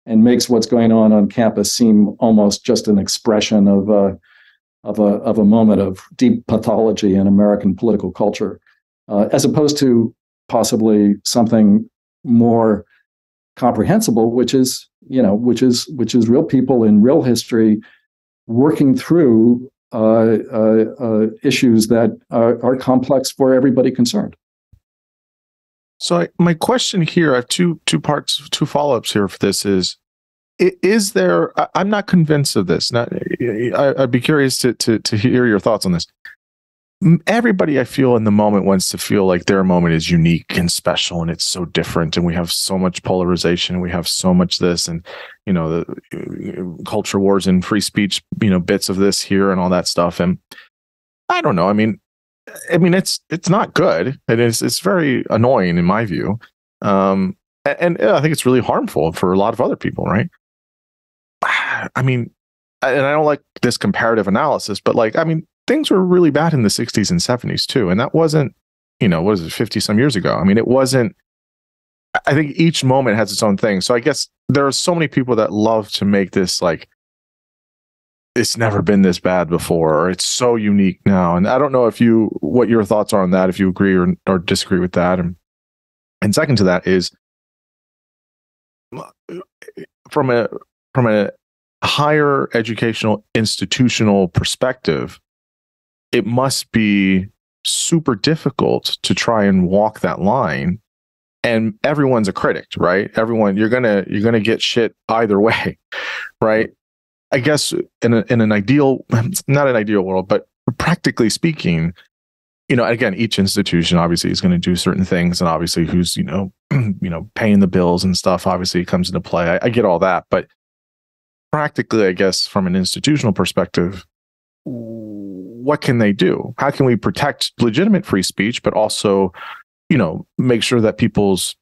and makes what's going on on campus seem almost just an expression of of a of a moment of deep pathology in American political culture, uh, as opposed to possibly something more comprehensible, which is you know which is which is real people in real history working through uh, uh, uh issues that are, are, complex for everybody concerned. So I, my question here, I have two two parts, two follow ups here for this is is there i'm not convinced of this. Not, i'd be curious to, to, to hear your thoughts on this. Everybody i feel in the moment wants to feel like their moment is unique and special and it's so different and we have so much polarization and we have so much this and you know the uh, culture wars and free speech you know bits of this here and all that stuff and i don't know. I mean i mean it's it's not good and it's it's very annoying in my view. Um and, and i think it's really harmful for a lot of other people right I mean, and I don't like this comparative analysis, but like, I mean, things were really bad in the 60s and 70s too. And that wasn't, you know, what is it, 50 some years ago? I mean, it wasn't, I think each moment has its own thing. So I guess there are so many people that love to make this like, it's never been this bad before, or it's so unique now. And I don't know if you, what your thoughts are on that, if you agree or, or disagree with that. And, and second to that is from a, from a higher educational institutional perspective, it must be super difficult to try and walk that line. And everyone's a critic, right? Everyone, you're gonna you're gonna get shit either way, *laughs* right? I guess in a, in an ideal, *clears throat* not an ideal world, but practically speaking, you know, again, each institution obviously is going to do certain things, and obviously, who's you know, *clears throat* you know, paying the bills and stuff obviously comes into play. I, I get all that, but practically, I guess, from an institutional perspective, what can they do? How can we protect legitimate free speech, but also, you know, make sure that people's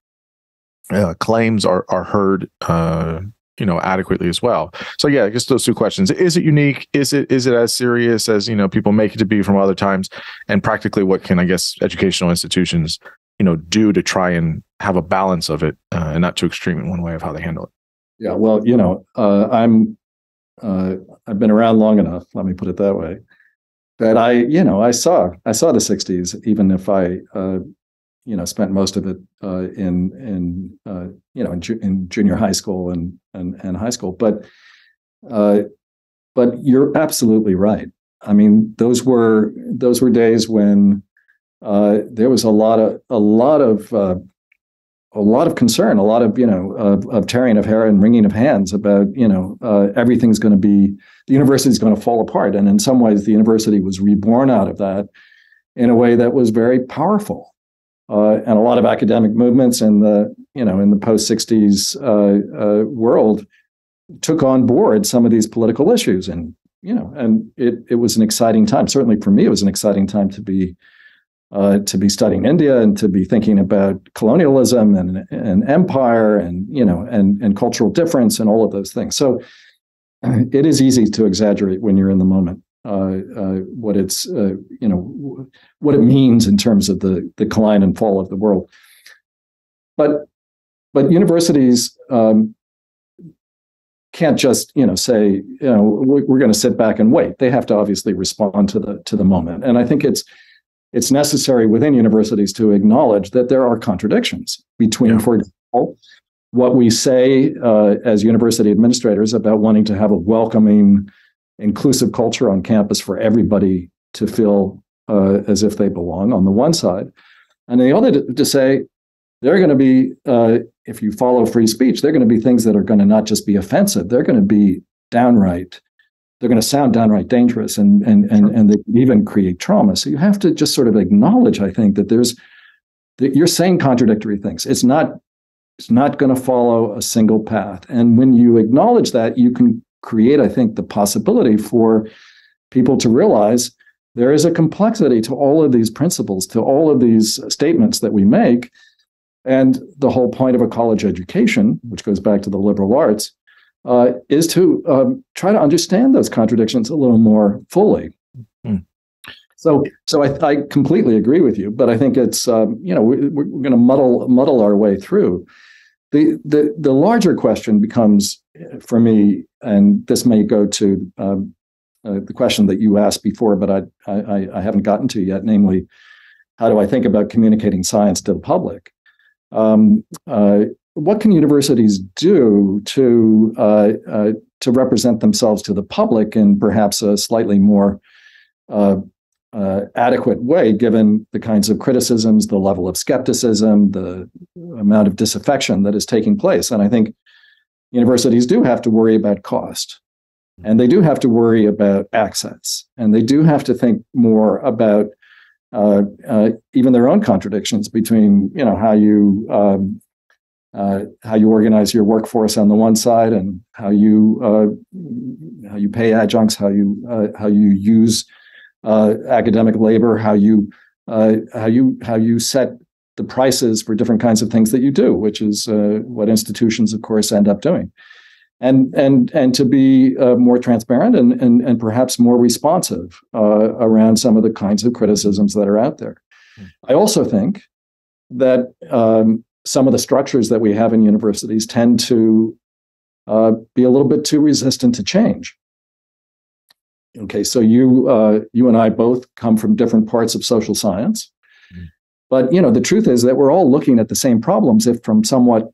uh, claims are are heard, uh, you know, adequately as well. So yeah, I guess those two questions: Is it unique? Is it is it as serious as you know people make it to be from other times? And practically, what can I guess educational institutions, you know, do to try and have a balance of it uh, and not too extreme in one way of how they handle it? Yeah, well, you know, uh, I'm uh, I've been around long enough. Let me put it that way. That I, you know, I saw I saw the '60s, even if I, uh, you know, spent most of it uh, in in uh, you know in, ju- in, junior high school and and and high school. But uh, but you're absolutely right. I mean, those were those were days when there was a lot of a lot of a lot of concern, a lot of you know of, of tearing of hair and wringing of hands about you know uh, everything's going to be the university is going to fall apart, and in some ways the university was reborn out of that in a way that was very powerful. uh, and a lot of academic movements in the you know in the post 60s uh, uh, world took on board some of these political issues. And you know and it it was an exciting time. Certainly for me it was an exciting time to be uh, to be studying India and to be thinking about colonialism and, and empire and you know and and cultural difference and all of those things. So it is easy to exaggerate when you're in the moment. Uh, uh, what it's uh, you know what it means in terms of the the decline and fall of the world. But but universities um, can't just you know say you know we're going to sit back and wait. They have to obviously respond to the to the moment. And I think it's it's necessary within universities to acknowledge that there are contradictions between, yeah. for example, what we say uh, as university administrators about wanting to have a welcoming, inclusive culture on campus for everybody to feel uh, as if they belong on the one side, and the other to, to say there are going to be, uh, if you follow free speech, there are going to be things that are going to not just be offensive, they're going to be downright they're going to sound downright dangerous and and and and they even create trauma. So you have to just sort of acknowledge, I think, that there's that you're saying contradictory things. It's not it's not going to follow a single path. And when you acknowledge that, you can create, I think, the possibility for people to realize there is a complexity to all of these principles, to all of these statements that we make. And the whole point of a college education, which goes back to the liberal arts, uh, is to um, try to understand those contradictions a little more fully. Mm. So, so I, I, completely agree with you, but I think it's um, you know we, are going to muddle muddle our way through. The, the the larger question becomes for me, and this may go to um, uh, the question that you asked before, but I, I I haven't gotten to yet, namely, how do I think about communicating science to the public? Um, uh, what can universities do to uh, uh, to represent themselves to the public in perhaps a slightly more uh, uh, adequate way, given the kinds of criticisms, the level of skepticism, the amount of disaffection that is taking place? And I think universities do have to worry about cost, and they do have to worry about access, and they do have to think more about uh, uh, even their own contradictions between you know how you um, uh, how you organize your workforce on the one side and how you uh, how you pay adjuncts, how you uh, how you use uh, academic labor, how you uh, how you how you set the prices for different kinds of things that you do, which is uh, what institutions, of course, end up doing, and and and to be more transparent and and and perhaps more responsive around some of the kinds of criticisms that are out there. Mm. I also think that um, some of the structures that we have in universities tend to uh, be a little bit too resistant to change. Okay, so you uh, you and I both come from different parts of social science, mm-hmm. but you know the truth is that we're all looking at the same problems, if from somewhat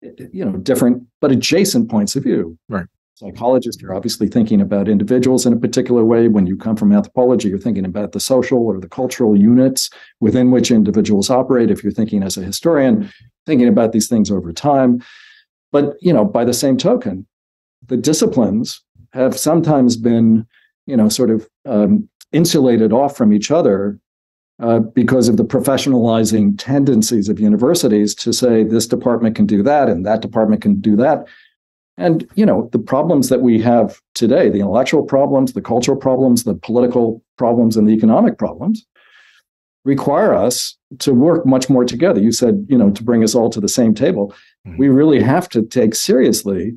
you know different but adjacent points of view. Right psychologist, you're obviously thinking about individuals in a particular way. When you come from anthropology, you're thinking about the social or the cultural units within which individuals operate. If you're thinking as a historian, thinking about these things over time. But, you know, by the same token, the disciplines have sometimes been, you know, sort of um, insulated off from each other uh, because of the professionalizing tendencies of universities to say this department can do that and that department can do that and, you know, the problems that we have today, the intellectual problems, the cultural problems, the political problems, and the economic problems require us to work much more together. You said, you know, to bring us all to the same table. Mm-hmm. We really have to take seriously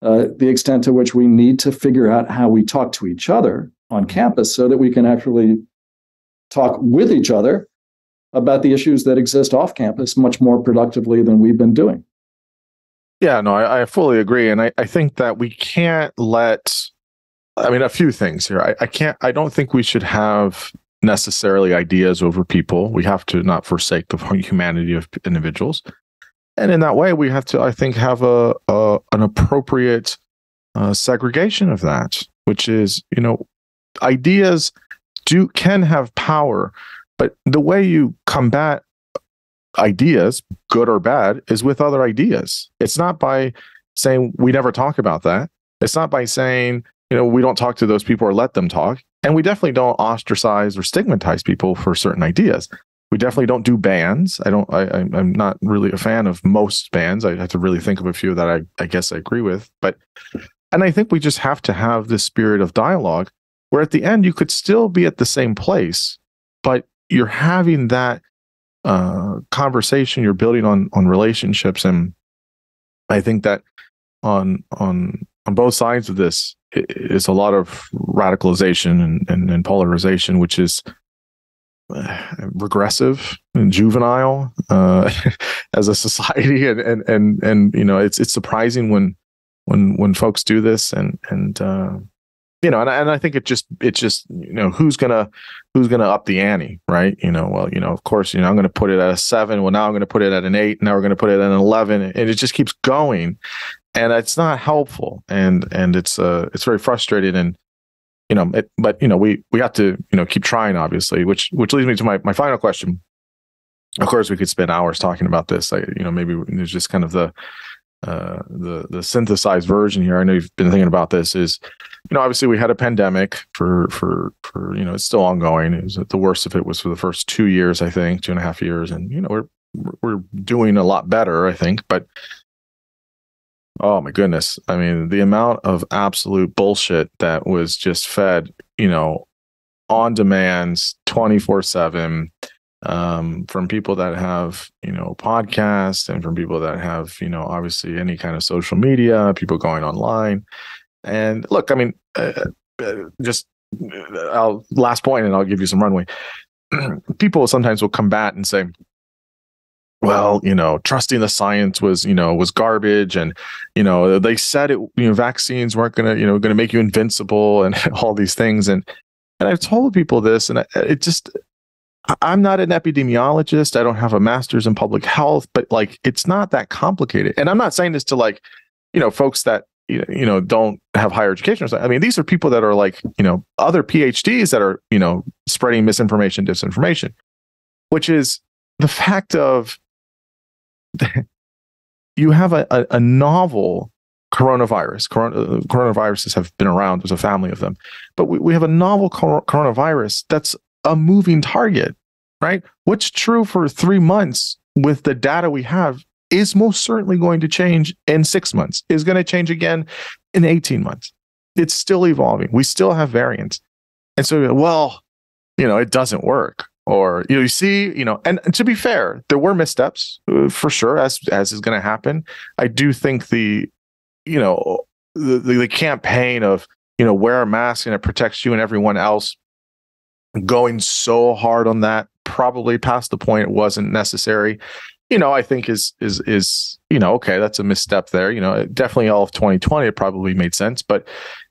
uh, the extent to which we need to figure out how we talk to each other on campus so that we can actually talk with each other about the issues that exist off campus much more productively than we've been doing. Yeah, no, I, I fully agree. And I, I think that we can't let, I mean, a few things here. I, I can't, I don't think we should have necessarily ideas over people. We have to not forsake the humanity of individuals. And in that way, we have to, I think, have a, a an appropriate uh, segregation of that, which is, you know, ideas do can have power, but the way you combat ideas, good or bad, is with other ideas. It's not by saying we never talk about that. It's not by saying, you know, we don't talk to those people or let them talk. And we definitely don't ostracize or stigmatize people for certain ideas. We definitely don't do bans. I don't. I, I'm not really a fan of most bans. I have to really think of a few that I, I guess I agree with. But, and I think we just have to have this spirit of dialogue, where at the end you could still be at the same place, but you're having that uh, conversation. You're building on on relationships, and I think that on on on both sides of this is a lot of radicalization and, and, and polarization, which is uh, regressive and juvenile uh, *laughs* as a society, and, and and and you know it's it's surprising when when when folks do this, and and uh, you know, and and I think it just it just you know who's gonna who's gonna up the ante, right? You know, well, you know, of course, you know, I'm gonna put it at a seven. Well, now I'm gonna put it at an eight. Now we're gonna put it at an eleven, and it just keeps going, and it's not helpful, and and it's uh it's very frustrating, and you know, it, but you know, we we have to you know keep trying, obviously, which which leads me to my my final question. Of course, we could spend hours talking about this. I, you know, maybe there's just kind of the uh, the the synthesized version here. I know you've been thinking about this. Is you know, obviously we had a pandemic for for for you know it's still ongoing. It was the worst of it was for the first two years, I think, two and a half years, and you know we're we're doing a lot better, I think. But oh my goodness, I mean the amount of absolute bullshit that was just fed, you know, on twenty four seven um, from people that have you know podcasts and from people that have you know obviously any kind of social media people going online and look i mean uh, uh, just uh, i'll last point and i'll give you some runway *clears throat* people sometimes will combat and say well you know trusting the science was you know was garbage and you know they said it you know vaccines weren't going to you know going to make you invincible and *laughs* all these things and and i've told people this and it just I'm not an epidemiologist. I don't have a master's in public health, but like it's not that complicated. And I'm not saying this to like, you know, folks that you know don't have higher education. Or something. I mean, these are people that are like, you know, other PhDs that are, you know, spreading misinformation, disinformation, which is the fact of *laughs* you have a, a, a novel coronavirus. Corona, uh, coronaviruses have been around. There's a family of them, but we, we have a novel coronavirus that's a moving target, right? What's true for three months with the data we have is most certainly going to change in six months, is going to change again in 18 months. It's still evolving. We still have variants. And so, well, you know, it doesn't work. Or you know, you see, you know, and, to be fair, there were missteps uh, for sure, as as is going to happen. I do think the, you know, the, the the campaign of you know wear a mask and it protects you and everyone else going so hard on that probably past the point it wasn't necessary you know i think is is is you know okay that's a misstep there you know definitely all of 2020 it probably made sense but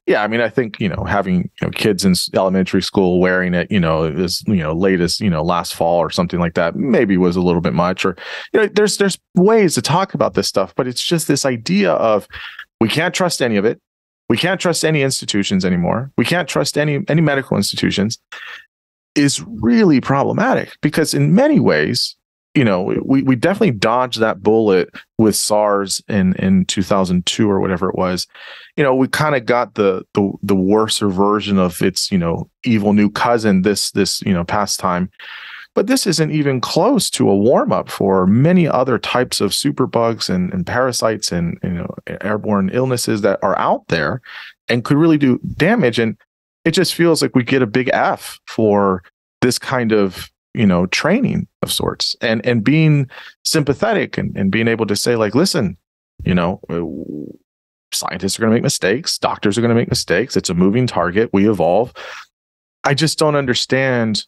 yeah i mean i think you know having you know kids in elementary school wearing it you know as you know late as you know last fall or something like that maybe was a little bit much or you know there's there's ways to talk about this stuff but it's just this idea of we can't trust any of it we can't trust any institutions anymore we can't trust any any medical institutions is really problematic because in many ways you know we, we definitely dodged that bullet with SARS in in 2002 or whatever it was. You know we kind of got the the the worser version of its you know evil new cousin this this you know past time but this isn't even close to a warm up for many other types of superbugs and, and parasites and you know airborne illnesses that are out there and could really do damage. And it just feels like we get a big F for this kind of you know training of sorts and and being sympathetic and, and being able to say like listen you know uh, scientists are going to make mistakes. Doctors are going to make mistakes. It's a moving target. We evolve. I just don't understand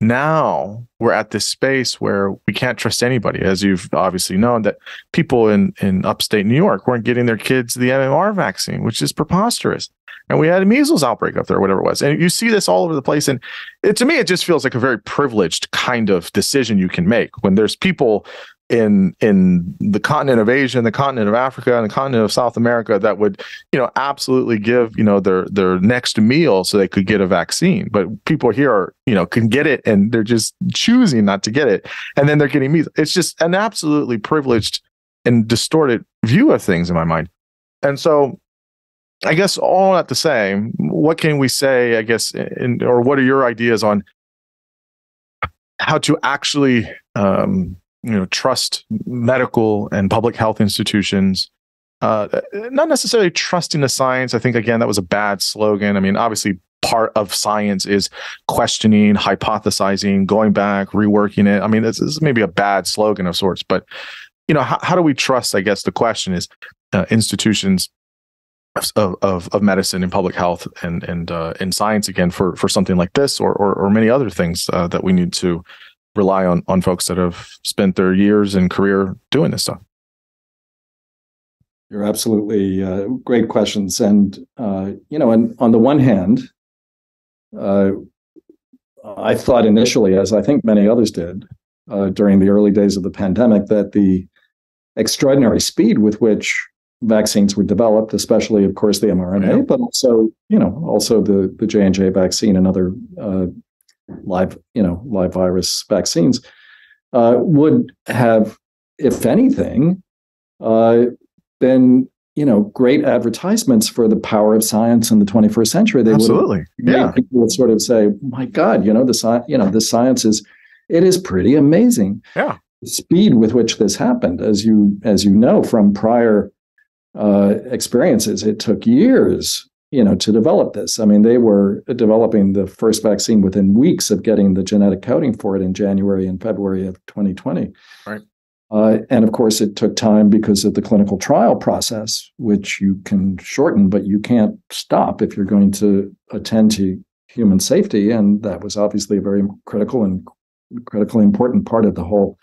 now we're at this space where we can't trust anybody as you've obviously known that people in in upstate new york weren't getting their kids the mmr vaccine which is preposterous and we had a measles outbreak up there, whatever it was. And you see this all over the place. And it, to me, it just feels like a very privileged kind of decision you can make when there's people in in the continent of Asia and the continent of Africa and the continent of South America that would you know absolutely give you know their their next meal so they could get a vaccine but people here are you know can get it and they're just choosing not to get it and then they're getting measles it's just an absolutely privileged and distorted view of things in my mind and so I guess all that to say, what can we say? I guess, in, or what are your ideas on how to actually um, you know trust medical and public health institutions? Uh, not necessarily trusting the science. I think again that was a bad slogan. I mean obviously part of science is questioning hypothesizing going back reworking it. I mean this, is maybe a bad slogan of sorts but you know how, how do we trust i guess the question is uh, institutions of, of, of medicine and public health and and uh, science again for for something like this or or, or many other things uh, that we need to rely on on folks that have spent their years and career doing this stuff. You're absolutely uh, great questions, and uh, you know, and on the one hand, uh, I thought initially, as I think many others did uh, during the early days of the pandemic, that the extraordinary speed with which vaccines were developed, especially, of course, the mRNA, yeah. but also, you know, also the the J and J vaccine and other uh, live, you know, live virus vaccines, uh, would have, if anything, uh, been you know great advertisements for the power of science in the 21st century. They absolutely, yeah. People would sort of say, "My God, you know, the science, you know, the science is." It is pretty amazing. Yeah. Speed with which this happened, as you as you know from prior uh, experiences. It took years, you know, to develop this. I mean, they were developing the first vaccine within weeks of getting the genetic coding for it in January and February of 2020. Right. Uh, and of course, it took time because of the clinical trial process, which you can shorten, but you can't stop if you're going to attend to human safety. And that was obviously a very critical and critically important part of the whole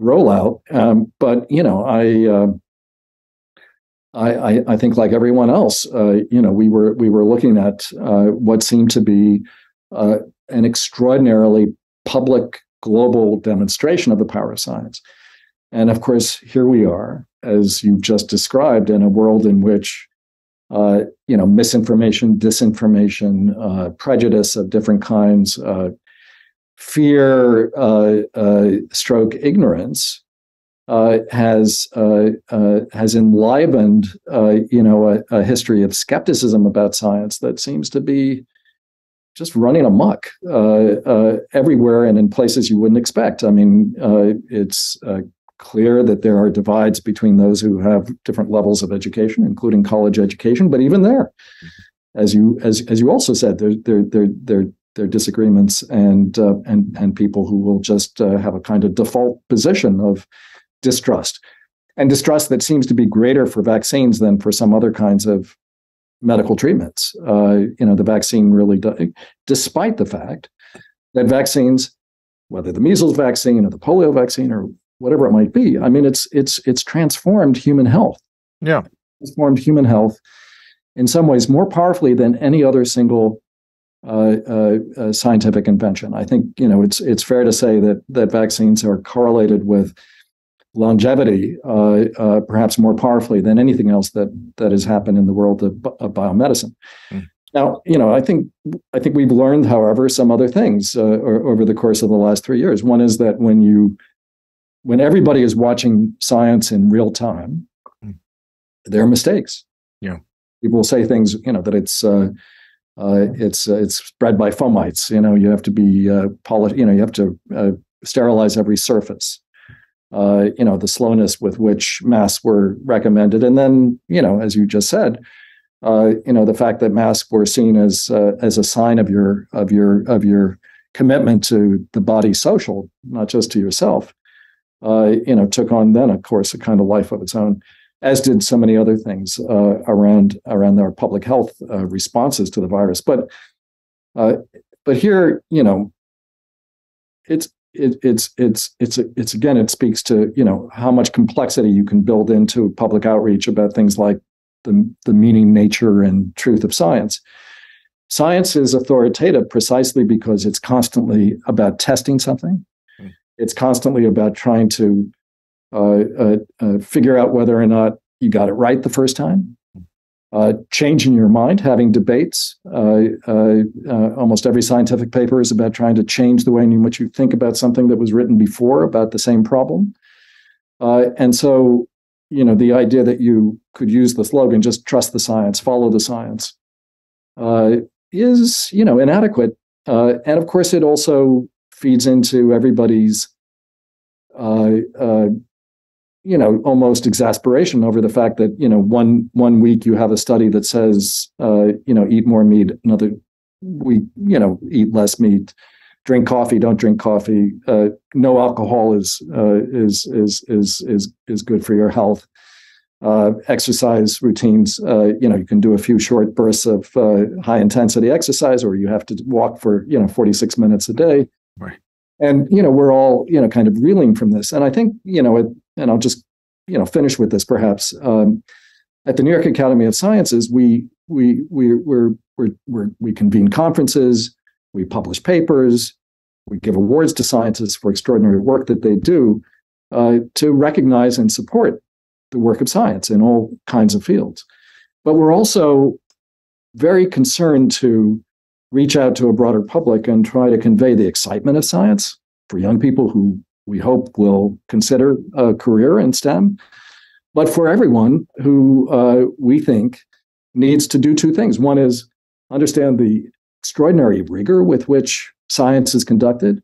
rollout. Um, but you know, I uh, I, I, think, like everyone else, uh, you know, we were we were looking at uh, what seemed to be uh, an extraordinarily public global demonstration of the power of science, and of course, here we are, as you've just described, in a world in which, uh, you know, misinformation, disinformation, uh, prejudice of different kinds, uh, fear, stroke, ignorance uh, has uh, uh, has enlivened, uh, you know, a, a, history of skepticism about science that seems to be just running amok uh, uh, everywhere and in places you wouldn't expect. I mean, it's clear that there are divides between those who have different levels of education, including college education. But even there, as you as as you also said, there there there there are disagreements and and and people who will just have a kind of default position of distrust and distrust that seems to be greater for vaccines than for some other kinds of medical treatments. Uh, you know, the vaccine really does, despite the fact that vaccines, whether the measles vaccine or the polio vaccine or whatever it might be, I mean, it's it's it's transformed human health. Yeah, transformed human health in some ways more powerfully than any other single uh, uh, uh, scientific invention. I think you know it's it's fair to say that that vaccines are correlated with longevity, uh, uh, perhaps more powerfully than anything else that that has happened in the world of, of biomedicine. Mm. Now, you know, I think I think we've learned, however, some other things uh, over the course of the last three years. One is that when you when everybody is watching science in real time, mm. there are mistakes. Yeah, people will say things, you know, that it's. Uh, uh, it's uh, it's spread by fomites. You know, you have to be uh, polished. You know, you have to uh, sterilize every surface uh, you know, the slowness with which masks were recommended, and then, you know, as you just said, uh, you know, the fact that masks were seen as uh, as a sign of your of your of your commitment to the body social, not just to yourself, uh, you know, took on then, of course, a kind of life of its own, as did so many other things uh, around around our public health responses to the virus. But but here, you know, it's it, it's it's it's it's again it speaks to you know how much complexity you can build into public outreach about things like the the meaning, nature, and truth of science. Science is authoritative precisely because it's constantly about testing something. Mm. It's constantly about trying to uh, uh, uh, figure out whether or not you got it right the first time uh, changing your mind, having debates. Uh, uh, uh, almost every scientific paper is about trying to change the way in which you think about something that was written before about the same problem. Uh, and so, you know, the idea that you could use the slogan "just trust the science, follow the science" is, you know, inadequate. and of course, it also feeds into everybody's, you know, almost exasperation over the fact that you know one one week you have a study that says uh, you know eat more meat, another week you know eat less meat, drink coffee, don't drink coffee, uh, no alcohol is uh, is is is is is good for your health uh, exercise routines. Uh, you know, you can do a few short bursts of uh, high intensity exercise, or you have to walk for you know 46 minutes a day. Right. And you know, we're all you know kind of reeling from this. And I think you know, it, and I'll just you know finish with this perhaps. Um, at the New York Academy of Sciences, we we we we're, we're, we're, we convene conferences, we publish papers, we give awards to scientists for extraordinary work that they do uh, to recognize and support the work of science in all kinds of fields. But we're also very concerned to reach out to a broader public and try to convey the excitement of science for young people who we hope will consider a career in STEM, but for everyone who uh, we think needs to do two things. One is understand the extraordinary rigor with which science is conducted,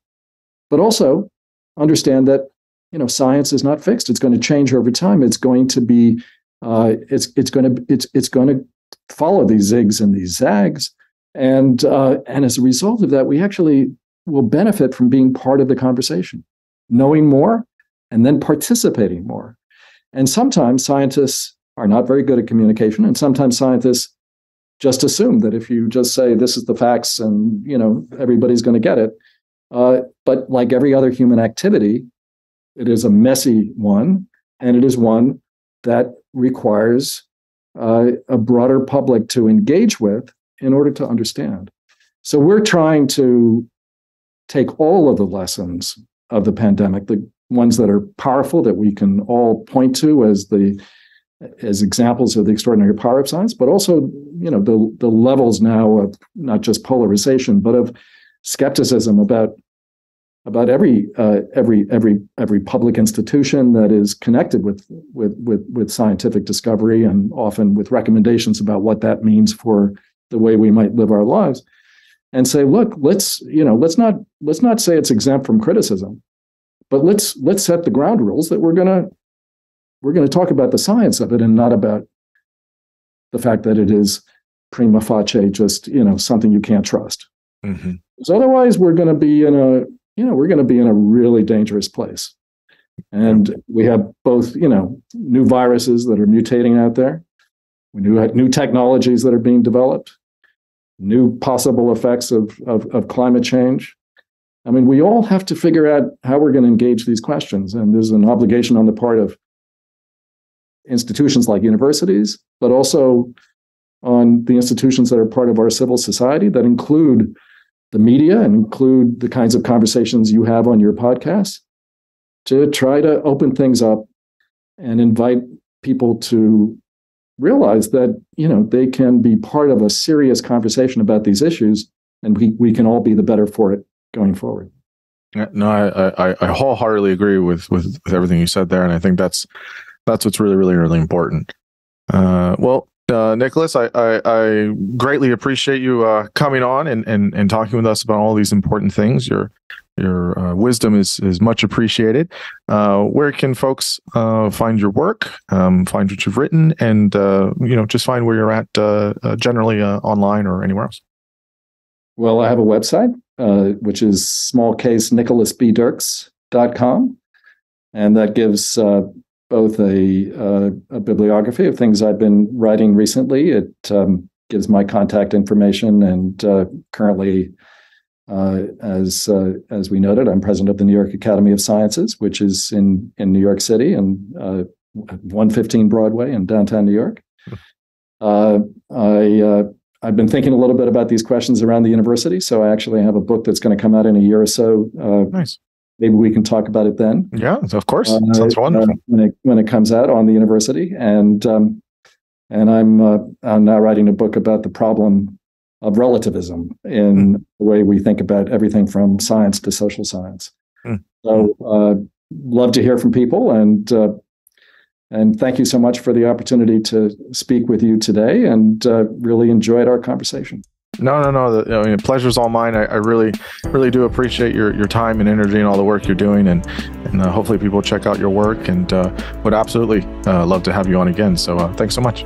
but also understand that you know science is not fixed. It's going to change over time. It's going to be uh, it's it's going to it's it's going to follow these zigs and these zags. And uh, and as a result of that we actually will benefit from being part of the conversation knowing more and then participating more and sometimes scientists are not very good at communication and sometimes scientists just assume that if you just say this is the facts and you know everybody's going to get it uh, but like every other human activity it is a messy one, and it is one that requires uh, a broader public to engage with in order to understand. So we're trying to take all of the lessons of the pandemic, the ones that are powerful that we can all point to as the as examples of the extraordinary power of science, but also you know the the levels now of not just polarization, but of skepticism about about every uh, every every every public institution that is connected with with with with scientific discovery and often with recommendations about what that means for the way we might live our lives and say look let's you know let's not let's not say it's exempt from criticism but let's let's set the ground rules that we're going to we're going to talk about the science of it and not about the fact that it is prima facie just you know something you can't trust mm-hmm. because otherwise we're going to be in a you know, we're going to be in a really dangerous place. And we have both, you know, new viruses that are mutating out there, we new, new technologies that are being developed, new possible effects of, of, of climate change. I mean, we all have to figure out how we're going to engage these questions. And there's an obligation on the part of institutions like universities, but also on the institutions that are part of our civil society that include the media and include the kinds of conversations you have on your podcast to try to open things up and invite people to realize that you know they can be part of a serious conversation about these issues and we, we can all be the better for it going forward no I, I i wholeheartedly agree with with with everything you said there and i think that's that's what's really really really important uh, well uh, Nicholas, I, I, I, greatly appreciate you uh, coming on and, and, and talking with us about all these important things. Your your uh, wisdom is is much appreciated. Uh, where can folks uh, find your work, um, find what you've written, and uh, you know just find where you're at generally online or anywhere else? Well, I have a website which is smallcasenicholasbdirks.com, and that gives both a, uh, a, bibliography of things I've been writing recently. It um, gives my contact information, and uh, currently, uh, as uh, as we noted, I'm president of the New York Academy of Sciences, which is in in New York City and uh, 115 Broadway in downtown New York. Uh, I I've been thinking a little bit about these questions around the university, so I actually have a book that's going to come out in a year or so. nice maybe we can talk about it then. Yeah, of course. Uh, Sounds wonderful. Uh, when, it, when it comes out on the university, and um, and I'm uh, I'm now writing a book about the problem of relativism in mm. the way we think about everything from science to social science. Mm. So, uh, love to hear from people, and uh, and thank you so much for the opportunity to speak with you today, and uh, really enjoyed our conversation. No, no, no. The, I mean, pleasure's all mine. I, I, really, really do appreciate your, your time and energy and all the work you're doing. And, and uh, hopefully people check out your work and uh, would absolutely uh, love to have you on again. So uh, thanks so much.